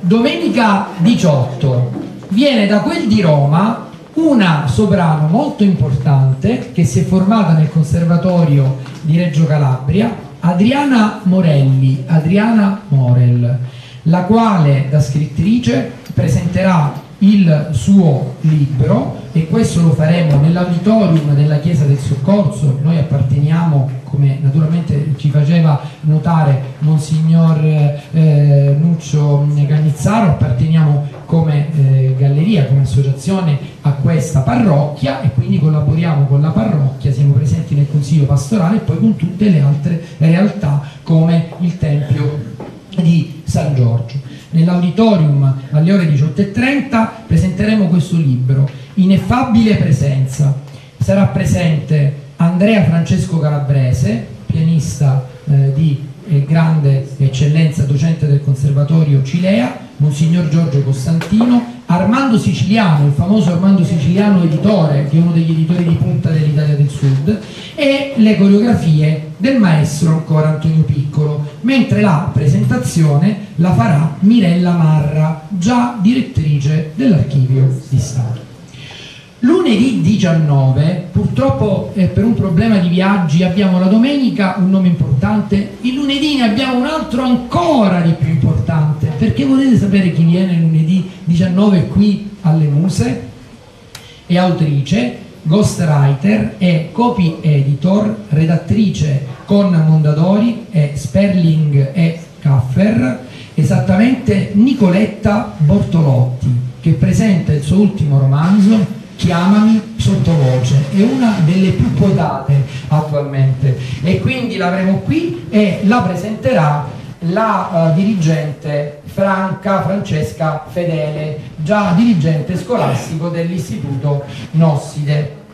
Domenica 18 viene da quel di Roma una soprano molto importante che si è formata nel conservatorio di Reggio Calabria Adriana Morelli Adriana Morel la quale da scrittrice presenterà il suo libro e questo lo faremo nell'auditorium della Chiesa del Soccorso, noi apparteniamo, come naturalmente ci faceva notare Monsignor eh, Nuccio Canizzaro, apparteniamo come eh, galleria, come associazione a questa parrocchia e quindi collaboriamo con la parrocchia, siamo presenti nel consiglio pastorale e poi con tutte le altre realtà come il Tempio di San Giorgio. Nell'auditorium alle ore 18.30 presenteremo questo libro, Ineffabile presenza. Sarà presente Andrea Francesco Calabrese, pianista eh, di eh, grande eccellenza, docente del Conservatorio Cilea, Monsignor Giorgio Costantino, Armando Siciliano, il famoso Armando Siciliano editore, che è uno degli editori di punta dell'Italia del Sud, e le coreografie del maestro ancora Antonio Piccolo, mentre la presentazione la farà Mirella Marra, già direttrice dell'archivio di Stato. Lunedì 19, purtroppo eh, per un problema di viaggi abbiamo la domenica un nome importante, il lunedì ne abbiamo un altro ancora di più importante, perché volete sapere chi viene lunedì 19 qui alle Muse? È autrice, ghostwriter e copy editor, redattrice con Mondadori e Sperling e Caffer, esattamente Nicoletta Bortolotti, che presenta il suo ultimo romanzo chiamami sottovoce, è una delle più quotate attualmente e quindi l'avremo qui e la presenterà la uh, dirigente Franca Francesca Fedele, già dirigente scolastico dell'Istituto Nosside.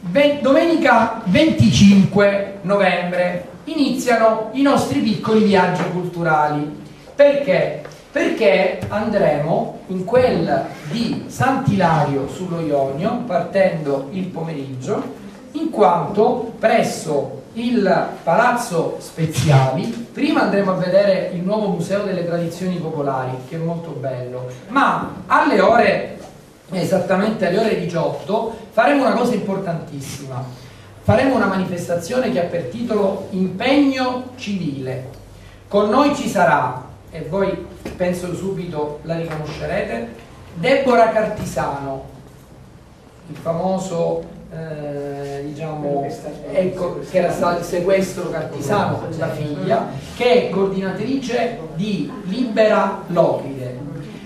Ben, domenica 25 novembre iniziano i nostri piccoli viaggi culturali. Perché? Perché andremo in quel di Sant'Ilario sullo Ionio partendo il pomeriggio in quanto presso il Palazzo Speziali prima andremo a vedere il nuovo Museo delle Tradizioni Popolari che è molto bello. Ma alle ore esattamente alle ore 18 faremo una cosa importantissima. Faremo una manifestazione che ha per titolo Impegno Civile. Con noi ci sarà e voi penso subito la riconoscerete, Deborah Cartisano, il famoso eh, diciamo, ecco, che era stato il sequestro cartisano la figlia, che è coordinatrice di Libera Locride.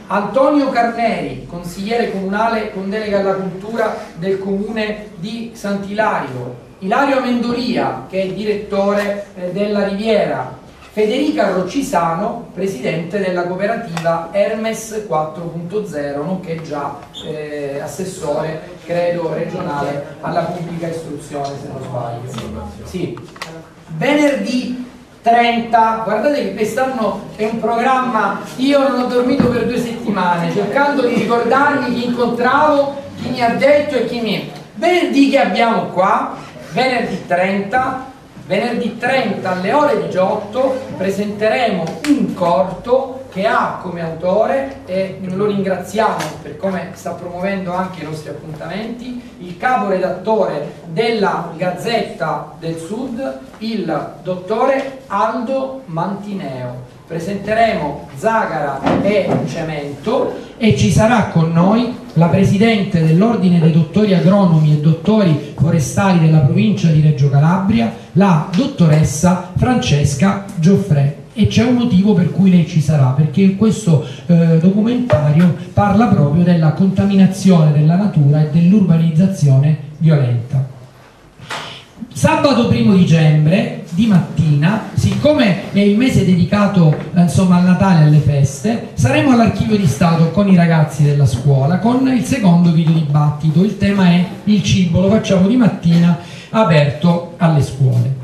Antonio Carneri, consigliere comunale con delega alla cultura del comune di Sant'Ilario, Ilario Mendolia, che è direttore eh, della Riviera, Federica Roccisano, presidente della cooperativa Hermes 4.0, nonché già eh, assessore, credo, regionale alla pubblica istruzione, se non sbaglio. Sì. Venerdì 30, guardate che quest'anno è un programma, io non ho dormito per due settimane, cercando di ricordarmi chi incontravo, chi mi ha detto e chi mi... Venerdì che abbiamo qua, venerdì 30, Venerdì 30 alle ore 18 presenteremo un corto che ha come autore, e lo ringraziamo per come sta promuovendo anche i nostri appuntamenti, il capo redattore della Gazzetta del Sud, il dottore Aldo Mantineo. Presenteremo Zagara e Cemento e ci sarà con noi la Presidente dell'Ordine dei Dottori Agronomi e Dottori Forestali della provincia di Reggio Calabria, la dottoressa Francesca Gioffre. E c'è un motivo per cui lei ci sarà, perché questo eh, documentario parla proprio della contaminazione della natura e dell'urbanizzazione violenta. Sabato primo dicembre di mattina, siccome è il mese dedicato eh, insomma, al Natale e alle feste, saremo all'archivio di Stato con i ragazzi della scuola con il secondo video dibattito. Il tema è il cibo, lo facciamo di mattina aperto alle scuole.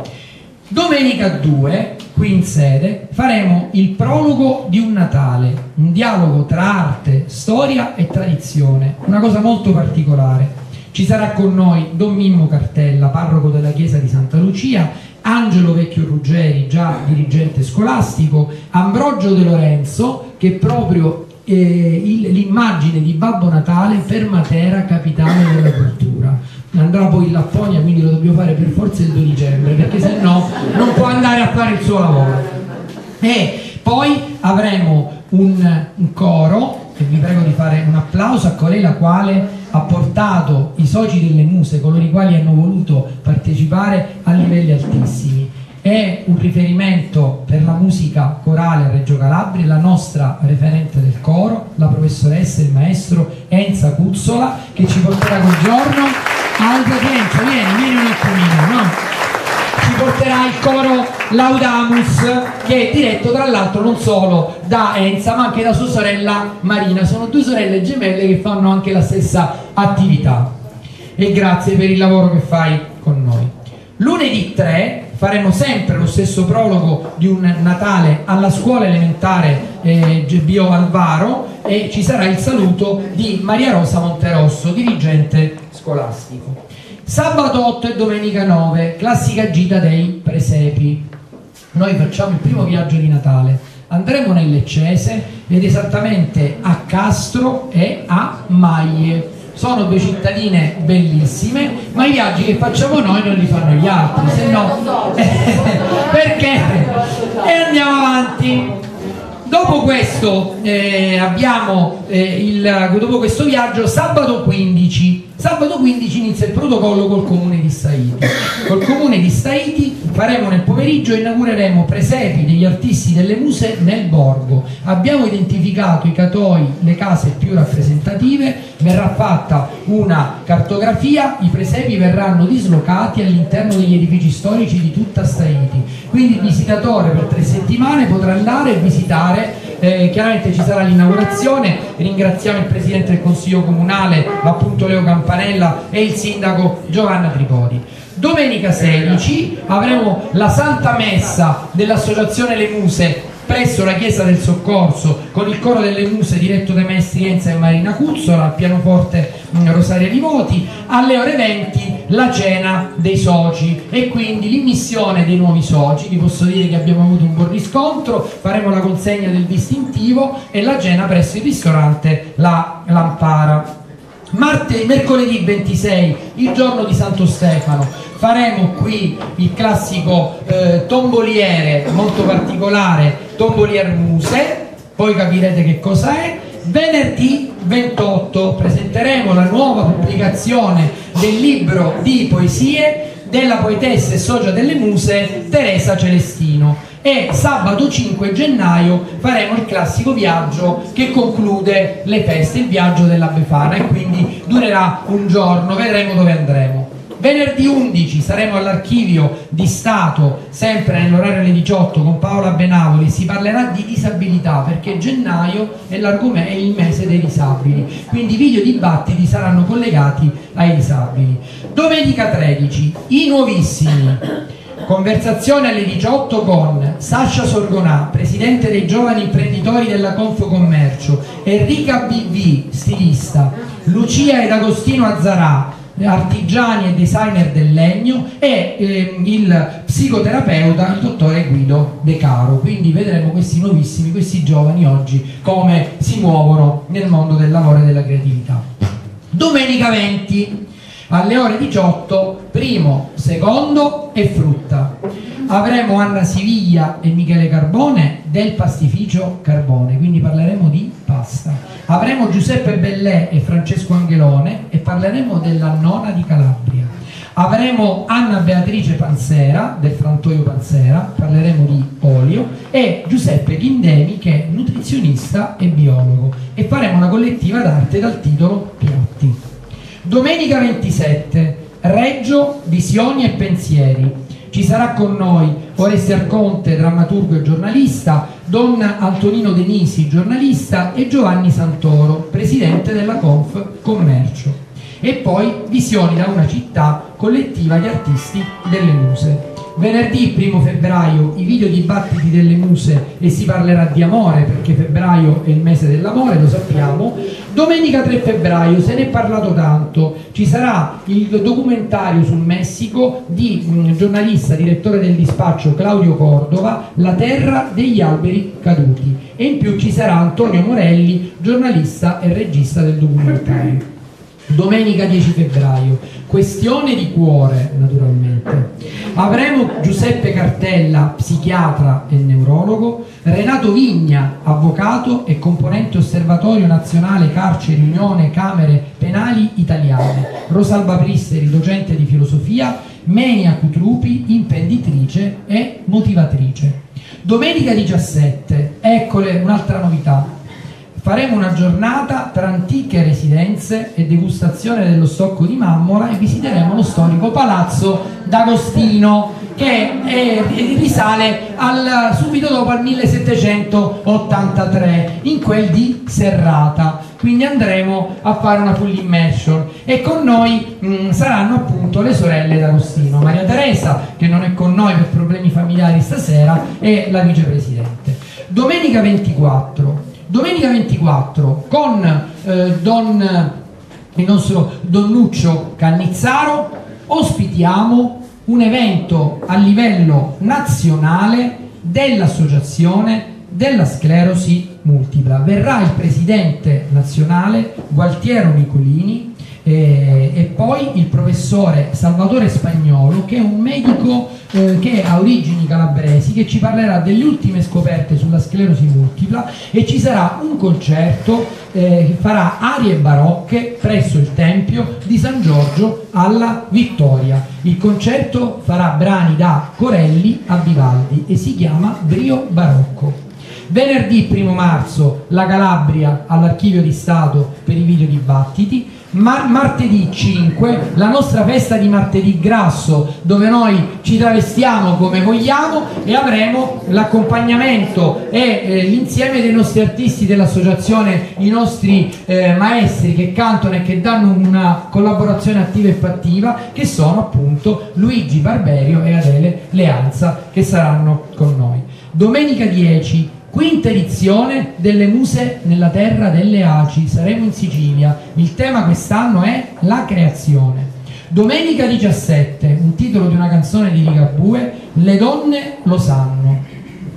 Domenica 2, qui in sede, faremo il prologo di un Natale, un dialogo tra arte, storia e tradizione, una cosa molto particolare ci sarà con noi Don Mimmo Cartella, parroco della chiesa di Santa Lucia, Angelo Vecchio Ruggeri, già dirigente scolastico, Ambrogio De Lorenzo, che è proprio eh, l'immagine di Babbo Natale per Matera, capitale della cultura. Andrà poi in Lapponia, quindi lo dobbiamo fare per forza il 2 dicembre, perché se no non può andare a fare il suo lavoro. E poi avremo un, un coro, e vi prego di fare un applauso a colei la quale ha portato i soci delle muse, coloro i quali hanno voluto partecipare a livelli altissimi. È un riferimento per la musica corale a Reggio Calabria, la nostra referente del coro, la professoressa e il maestro Enza Cuzzola, che ci porterà quel giorno. Aldo Enza, vieni, vieni un attimino, no? ci porterà il coro Laudamus che è diretto tra l'altro non solo da Enza ma anche da sua sorella Marina. Sono due sorelle gemelle che fanno anche la stessa attività. E grazie per il lavoro che fai con noi. Lunedì 3 faremo sempre lo stesso prologo di un Natale alla scuola elementare eh, Bio Alvaro e ci sarà il saluto di Maria Rosa Monterosso dirigente scolastico Sabato 8 e domenica 9, classica gita dei presepi. Noi facciamo il primo viaggio di Natale. Andremo nel Leccese ed esattamente a Castro e a Maglie. Sono due cittadine bellissime, ma i viaggi che facciamo noi non li fanno gli altri, se no perché? E andiamo avanti. Dopo questo, eh, abbiamo, eh, il, dopo questo viaggio, sabato 15 Sabato 15 inizia il protocollo col comune di Staiti. Col comune di Staiti faremo nel pomeriggio e inaugureremo presepi degli artisti delle muse nel borgo. Abbiamo identificato i catoi, le case più rappresentative, verrà fatta una cartografia, i presepi verranno dislocati all'interno degli edifici storici di tutta Staiti. Quindi il visitatore per tre settimane potrà andare e visitare eh, chiaramente ci sarà l'inaugurazione, ringraziamo il Presidente del Consiglio Comunale, appunto Leo Campanella e il Sindaco Giovanna Tripodi. Domenica 16 avremo la Santa Messa dell'Associazione Le Muse presso la chiesa del soccorso con il coro delle muse diretto dai maestri Enza e Marina Cuzzola al pianoforte Rosaria Voti alle ore 20 la cena dei soci e quindi l'immissione dei nuovi soci. Vi posso dire che abbiamo avuto un buon riscontro faremo la consegna del distintivo e la cena presso il ristorante La Lampara Marte, mercoledì 26, il giorno di Santo Stefano, faremo qui il classico eh, tomboliere molto particolare, tombolier muse, poi capirete che cosa è. Venerdì 28 presenteremo la nuova pubblicazione del libro di poesie della poetessa e socia delle muse Teresa Celestino e sabato 5 gennaio faremo il classico viaggio che conclude le feste, il viaggio della Befana e quindi durerà un giorno, vedremo dove andremo. Venerdì 11 saremo all'archivio di Stato, sempre nell'orario alle 18 con Paola Benavoli, si parlerà di disabilità perché gennaio è, è il mese dei disabili, quindi i video dibattiti saranno collegati ai disabili. Domenica 13, i nuovissimi Conversazione alle 18 con Sasha Sorgonà, presidente dei giovani imprenditori della Confcommercio, Enrica BV, stilista, Lucia ed Agostino Azzarà, artigiani e designer del legno e eh, il psicoterapeuta il dottore Guido De Caro. Quindi vedremo questi nuovissimi, questi giovani oggi come si muovono nel mondo del lavoro e della creatività. Domenica 20 alle ore 18 primo, secondo e frutta. Avremo Anna Siviglia e Michele Carbone del pastificio Carbone quindi parleremo di pasta. Avremo Giuseppe Bellè e Francesco Angelone e parleremo della nona di Calabria. Avremo Anna Beatrice Panzera del frantoio Panzera parleremo di olio e Giuseppe Ghindemi che è nutrizionista e biologo. E faremo una collettiva d'arte dal titolo Piatti Domenica 27, Reggio, Visioni e Pensieri. Ci sarà con noi Oreste Arconte, drammaturgo e giornalista, Don Antonino Denisi, giornalista e Giovanni Santoro, presidente della Conf Commercio. E poi Visioni da una città collettiva di artisti delle muse. Venerdì 1 febbraio i video dibattiti delle muse e si parlerà di amore perché febbraio è il mese dell'amore, lo sappiamo. Domenica 3 febbraio se ne è parlato tanto, ci sarà il documentario sul Messico di un giornalista, direttore del dispaccio Claudio Cordova, La terra degli alberi caduti. E in più ci sarà Antonio Morelli, giornalista e regista del documentario domenica 10 febbraio, questione di cuore naturalmente. Avremo Giuseppe Cartella, psichiatra e neurologo, Renato Vigna, avvocato e componente osservatorio nazionale carceri Unione Camere Penali Italiane, Rosalba Pristeri, docente di filosofia, Menia Cutrupi, imprenditrice e motivatrice. Domenica 17, eccole un'altra novità, faremo una giornata tra antiche residenze e degustazione dello stocco di Mammola e visiteremo lo storico palazzo d'Agostino che è, risale al, subito dopo al 1783 in quel di Serrata. Quindi andremo a fare una full immersion. E con noi mh, mm, saranno appunto le sorelle d'Agostino Maria Teresa che non è con noi per problemi familiari stasera e la vicepresidente. Domenica 24 Domenica 24 con eh, Don, il nostro Donnuccio Cannizzaro ospitiamo un evento a livello nazionale dell'associazione della sclerosi multipla. Verrà il presidente nazionale Gualtiero Nicolini eh, e poi il professore Salvatore Spagnolo che è un medico eh, che ha origini calabresi che ci parlerà delle ultime scoperte sulla sclerosi multipla e ci sarà un concerto eh, che farà arie barocche presso il Tempio di San Giorgio alla Vittoria. Il concerto farà brani da Corelli a Vivaldi e si chiama Brio Barocco. Venerdì 1 marzo la Calabria all'archivio di Stato per i video dibattiti Mar martedì 5 la nostra festa di martedì grasso dove noi ci travestiamo come vogliamo e avremo l'accompagnamento e eh, l'insieme dei nostri artisti dell'associazione i nostri eh, maestri che cantano e che danno una collaborazione attiva e fattiva che sono appunto Luigi Barberio e Adele Leanza che saranno con noi. Domenica 10 Quinta edizione delle Muse nella terra delle Aci, saremo in Sicilia. Il tema quest'anno è la creazione. Domenica 17, un titolo di una canzone di Ligabue, Le donne lo sanno.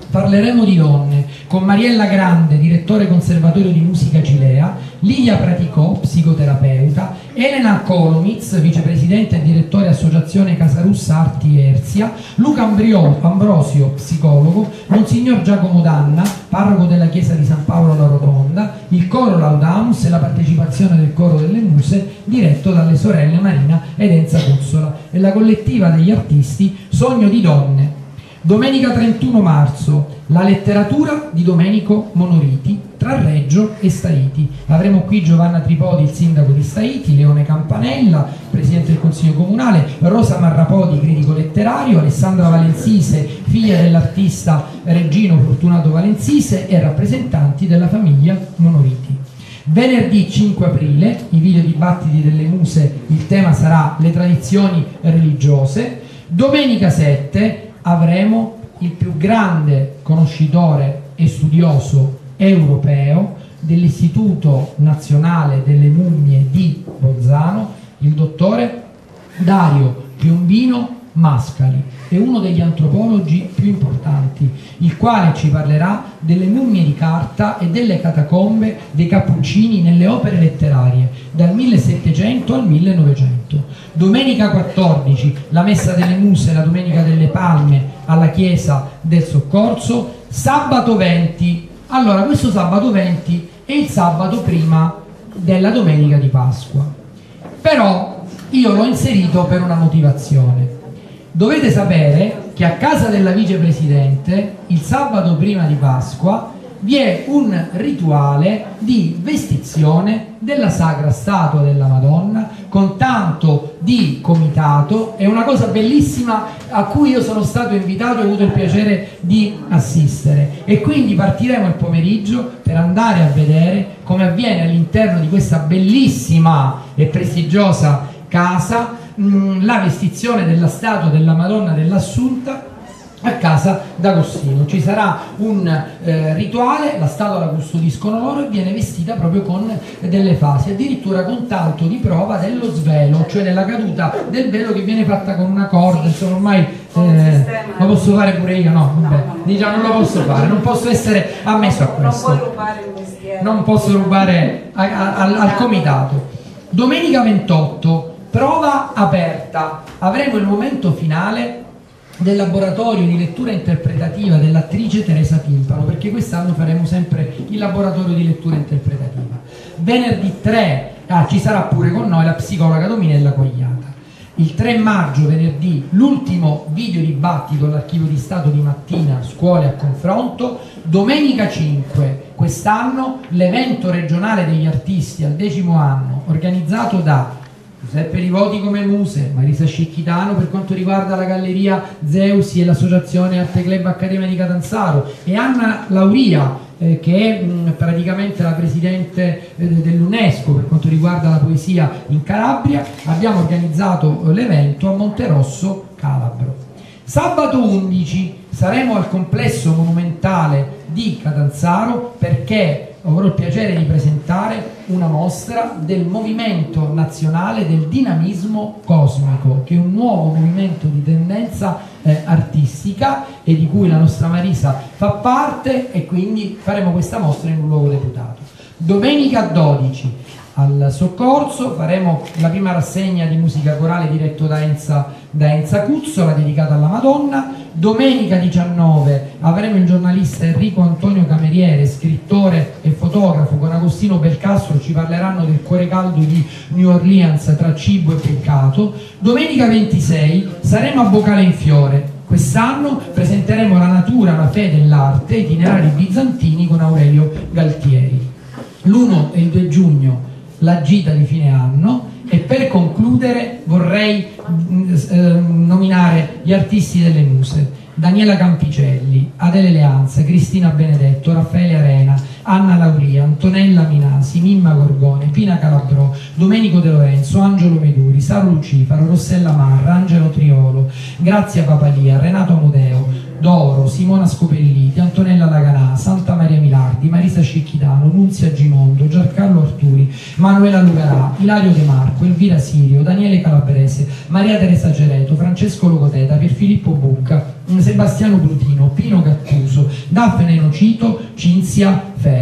parleremo di donne con Mariella Grande, direttore conservatorio di musica Cilea, Lidia Praticò, psicoterapeuta, Elena Kolomitz, vicepresidente e direttore associazione Casarussa Arti Erzia, Luca Ambrio, Ambrosio, psicologo, Monsignor Giacomo Danna, parroco della chiesa di San Paolo alla Rotonda, il coro Laudamus e la partecipazione del coro delle muse diretto dalle sorelle Marina ed Enza Cuzzola e la collettiva degli artisti Sogno di Donne. Domenica 31 marzo, la letteratura di Domenico Monoriti tra Reggio e Staiti. Avremo qui Giovanna Tripodi, il sindaco di Staiti, Leone Campanella, presidente del Consiglio Comunale, Rosa Marrapodi, critico letterario, Alessandra Valenzise, figlia dell'artista Reggino Fortunato Valenzise e rappresentanti della famiglia Monoriti. Venerdì 5 aprile, i video dibattiti delle muse, il tema sarà le tradizioni religiose. Domenica 7, avremo il più grande conoscitore e studioso europeo dell'Istituto Nazionale delle Mummie di Bolzano, il dottore Dario Piombino Mascali è uno degli antropologi più importanti, il quale ci parlerà delle mummie di carta e delle catacombe dei Cappuccini nelle opere letterarie dal 1700 al 1900. Domenica 14, la Messa delle Muse, la Domenica delle Palme alla Chiesa del Soccorso. Sabato 20, allora questo sabato 20 è il sabato prima della Domenica di Pasqua. Però io l'ho inserito per una motivazione dovete sapere che a casa della vicepresidente il sabato prima di Pasqua vi è un rituale di vestizione della sacra statua della Madonna con tanto di comitato, è una cosa bellissima a cui io sono stato invitato e ho avuto il piacere di assistere. E quindi partiremo il pomeriggio per andare a vedere come avviene all'interno di questa bellissima e prestigiosa casa mh, mm, la vestizione della statua della Madonna dell'Assunta a casa d'Agostino. Ci sarà un eh, rituale, la statua la custodiscono loro e viene vestita proprio con delle fasi, addirittura con tanto di prova dello svelo, cioè della caduta del velo che viene fatta con una corda, insomma ormai eh, lo posso fare pure io, no, vabbè, diciamo non lo posso fare, non posso essere ammesso a questo. Non, posso rubare a, a, al, al comitato. Domenica 28 prova aperta avremo il momento finale del laboratorio di lettura interpretativa dell'attrice Teresa Timpano perché quest'anno faremo sempre il laboratorio di lettura interpretativa venerdì 3 ah, ci sarà pure con noi la psicologa Dominella Cogliata il 3 maggio, venerdì, l'ultimo video dibattito all'archivio di Stato di mattina, scuole a confronto. Domenica 5, quest'anno, l'evento regionale degli artisti al decimo anno, organizzato da Giuseppe Rivoti come muse, Marisa Scicchitano per quanto riguarda la galleria Zeusi e l'associazione Arte Club Accademia di Catanzaro e Anna Lauria eh, che è mh, praticamente la presidente eh, dell'UNESCO per quanto riguarda la poesia in Calabria, abbiamo organizzato eh, l'evento a Monterosso Calabro. Sabato 11 saremo al complesso monumentale di Catanzaro perché avrò il piacere di presentare una mostra del movimento nazionale del dinamismo cosmico, che è un nuovo movimento di tendenza eh, artistica e di cui la nostra Marisa fa parte e quindi faremo questa mostra in un luogo deputato. Domenica 12 al soccorso, faremo la prima rassegna di musica corale diretto da Enza, da Enza Cuzzola dedicata alla Madonna, domenica 19 avremo il giornalista Enrico Antonio Cameriere, scrittore e fotografo con Agostino Belcastro, ci parleranno del cuore caldo di New Orleans tra cibo e peccato, domenica 26 saremo a Bocale in Fiore, Quest'anno presenteremo la natura, la fede e l'arte, itinerari bizantini con Aurelio Galtieri. L'1 e il 2 giugno la gita di fine anno e per concludere vorrei eh, nominare gli artisti delle muse. Daniela Campicelli, Adele Leanza, Cristina Benedetto, Raffaele Arena, Anna Lauria, Antonella Minasi, Mimma Gorgone, Pina Calabrò, Domenico De Lorenzo, Angelo Meduri, Saro Lucifaro, Rossella Marra, Angelo Triolo, Grazia Papalia, Renato Amodeo, Doro, Simona Scopelliti, Antonella Laganà, Santa Maria Milardi, Marisa Cecchitano, Nunzia Gimondo, Giancarlo Arturi, Manuela Lugarà, Ilario De Marco, Elvira Sirio, Daniele Calabrese, Maria Teresa Gereto, Francesco Logoteta, Pierfilippo Bucca, Sebastiano Brutino, Pino Gattuso, Daphne Nocito, Cinzia Ferro.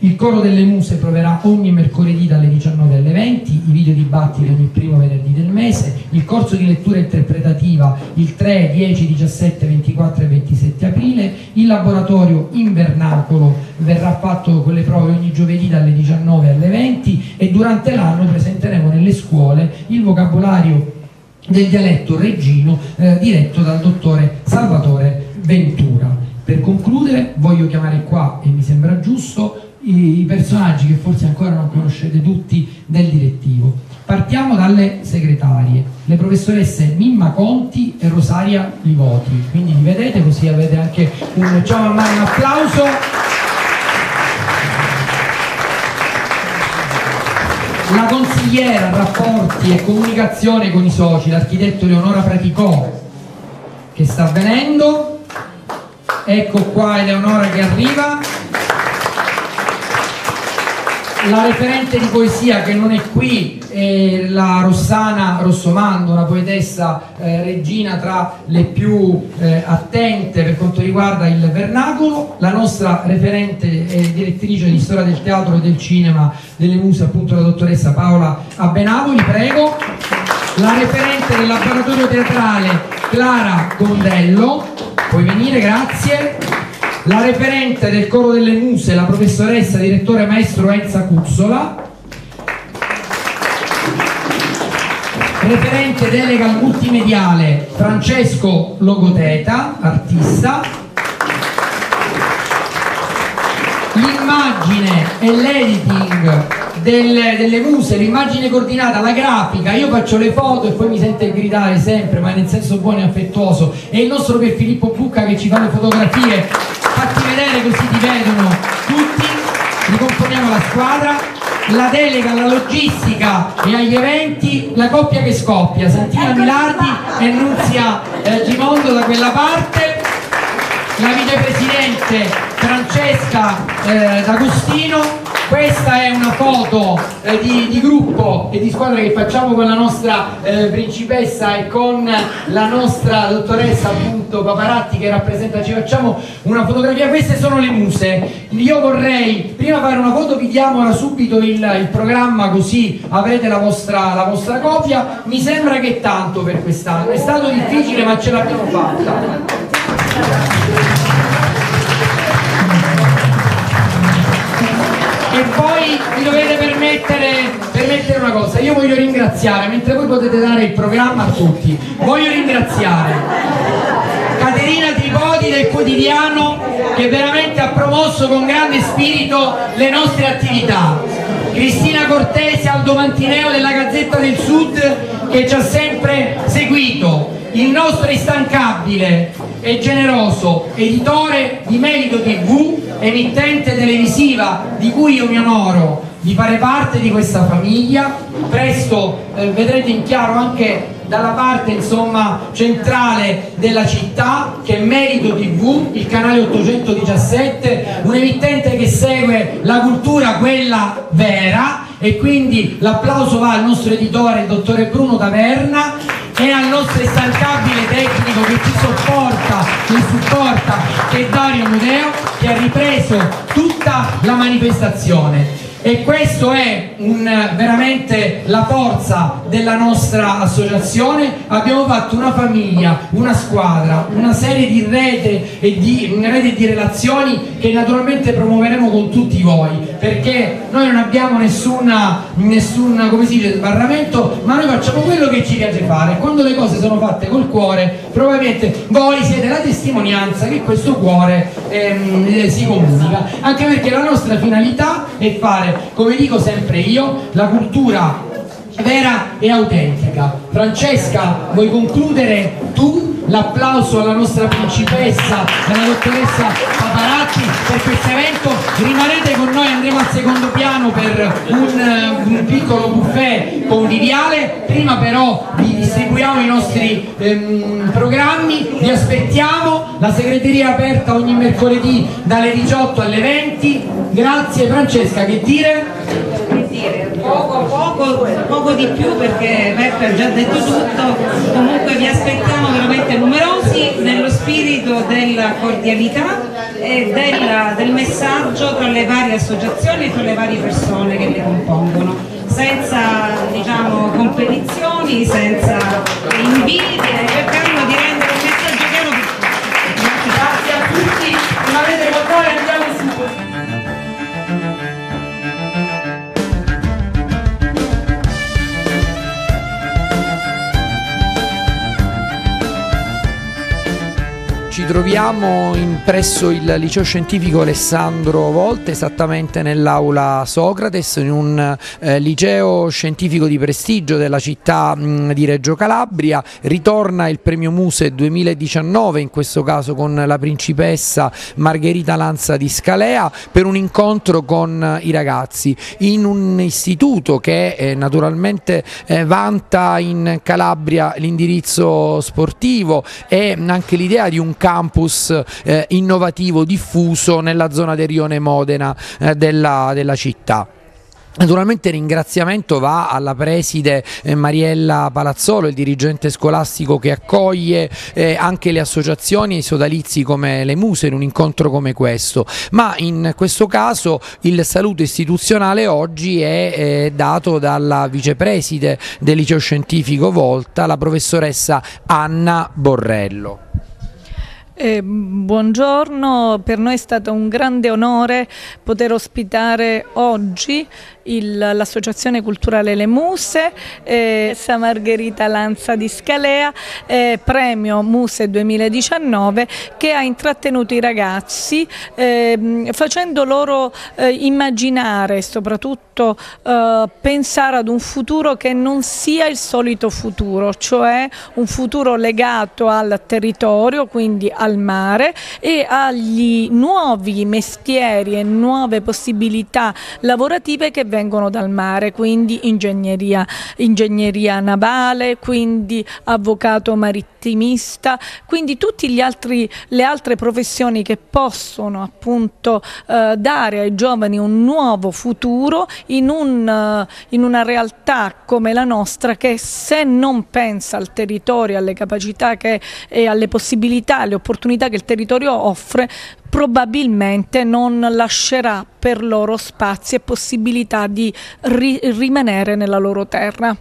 Il coro delle muse proverà ogni mercoledì dalle 19 alle 20, i video dibattiti ogni primo venerdì del mese, il corso di lettura interpretativa il 3, 10, 17, 24 e 27 aprile, il laboratorio invernacolo verrà fatto con le prove ogni giovedì dalle 19 alle 20 e durante l'anno presenteremo nelle scuole il vocabolario del dialetto reggino eh, diretto dal dottore Salvatore Ventura. Per concludere voglio chiamare qua, e mi sembra giusto, i, personaggi che forse ancora non conoscete tutti del direttivo. Partiamo dalle segretarie, le professoresse Mimma Conti e Rosaria Livoti, quindi li vedete così avete anche un, ciao un applauso. La consigliera rapporti e comunicazione con i soci, l'architetto Leonora Praticò, che sta venendo, ecco qua Eleonora che arriva. La referente di poesia che non è qui è la Rossana Rossomando, una poetessa eh, regina tra le più eh, attente per quanto riguarda il vernacolo, la nostra referente e direttrice di storia del teatro e del cinema delle muse, appunto la dottoressa Paola Abbenavoli, prego, la referente del laboratorio teatrale Clara Condello, puoi venire, grazie. La referente del coro delle muse, la professoressa direttore maestro Enza Cuzzola, referente delega al multimediale Francesco Logoteta, artista, l'immagine e l'editing del, delle muse, l'immagine coordinata, la grafica, io faccio le foto e poi mi sente gridare sempre, ma nel senso buono e affettuoso, e il nostro Pier Filippo Bucca che ci fa le fotografie fatti vedere così ti vedono tutti, ricomponiamo la squadra, la delega alla logistica e agli eventi, la coppia che scoppia, Santina Milardi e Nunzia eh, Gimondo da quella parte, la vicepresidente Francesca eh, D'Agostino questa è una foto eh, di, di, gruppo e di squadra che facciamo con la nostra eh, principessa e con la nostra dottoressa appunto Paparatti che rappresenta, ci facciamo una fotografia, queste sono le muse. Io vorrei prima fare una foto, vi diamo subito il, il programma così avrete la vostra, la vostra copia. Mi sembra che è tanto per quest'anno, è stato difficile ma ce l'abbiamo fatta. E poi mi dovete permettere, permettere una cosa, io voglio ringraziare, mentre voi potete dare il programma a tutti, voglio ringraziare Caterina Tripodi del quotidiano che veramente ha promosso con grande spirito le nostre attività, Cristina Cortese Aldo Mantineo della Gazzetta del Sud che ci ha sempre seguito, il nostro instancabile e generoso editore di Merito TV emittente televisiva di cui io mi onoro di fare parte di questa famiglia. Presto eh, vedrete in chiaro anche dalla parte insomma, centrale della città che è Merito TV, il canale 817 un emittente che segue la cultura quella vera e quindi l'applauso va al nostro editore il dottore Bruno Taverna e al nostro instancabile tecnico che ci sopporta, ci supporta, che è Dario Mudeo, che ha ripreso tutta la manifestazione. E questo è un, veramente la forza della nostra associazione. Abbiamo fatto una famiglia, una squadra una serie di rete e di, rete di relazioni che naturalmente promuoveremo con tutti voi perché noi non abbiamo nessuna, nessuna come si dice, sbarramento ma noi facciamo quello che ci piace fare. Quando le cose sono fatte col cuore probabilmente voi siete la testimonianza che questo cuore ehm, si comunica. Anche perché la nostra finalità è fare, come dico sempre io, la cultura vera e autentica. Francesca, vuoi concludere tu? L'applauso alla nostra principessa, alla dottoressa Paparazzi per questo evento. Rimanete con noi, andremo al secondo piano per un, un piccolo buffet conviviale. Prima però vi distribuiamo i nostri ehm, programmi, vi aspettiamo, la segreteria è aperta ogni mercoledì dalle 18 alle 20. Grazie Francesca, che dire? Poco, poco, poco di più perché Beppe ha già detto tutto, comunque vi aspettiamo veramente numerosi nello spirito della cordialità e della, del messaggio tra le varie associazioni e tra le varie persone che le compongono, senza diciamo, competizioni, senza invidie, cercando di troviamo in, presso il liceo scientifico Alessandro Volte, esattamente nell'aula Socrates, in un eh, liceo scientifico di prestigio della città mh, di Reggio Calabria. Ritorna il premio Muse 2019, in questo caso con la principessa Margherita Lanza di Scalea, per un incontro con i ragazzi in un istituto che eh, naturalmente eh, vanta in Calabria l'indirizzo sportivo e anche l'idea di un campus eh, innovativo diffuso nella zona del Rione Modena eh, della, della città. Naturalmente ringraziamento va alla preside eh, Mariella Palazzolo, il dirigente scolastico che accoglie eh, anche le associazioni e i sodalizi come le Muse in un incontro come questo, ma in questo caso il saluto istituzionale oggi è eh, dato dalla vicepreside del liceo scientifico Volta, la professoressa Anna Borrello. Eh, buongiorno, per noi è stato un grande onore poter ospitare oggi l'Associazione Culturale Le Muse, eh, Sa Margherita Lanza di Scalea, eh, premio Muse 2019 che ha intrattenuto i ragazzi eh, facendo loro eh, immaginare e soprattutto eh, pensare ad un futuro che non sia il solito futuro, cioè un futuro legato al territorio, quindi al mare e agli nuovi mestieri e nuove possibilità lavorative che vengono vengono dal mare, quindi ingegneria, ingegneria navale, quindi avvocato marittimista, quindi tutte le altre professioni che possono appunto eh, dare ai giovani un nuovo futuro in, un, uh, in una realtà come la nostra che se non pensa al territorio, alle capacità che, e alle possibilità, alle opportunità che il territorio offre, probabilmente non lascerà per loro spazi e possibilità di ri rimanere nella loro terra.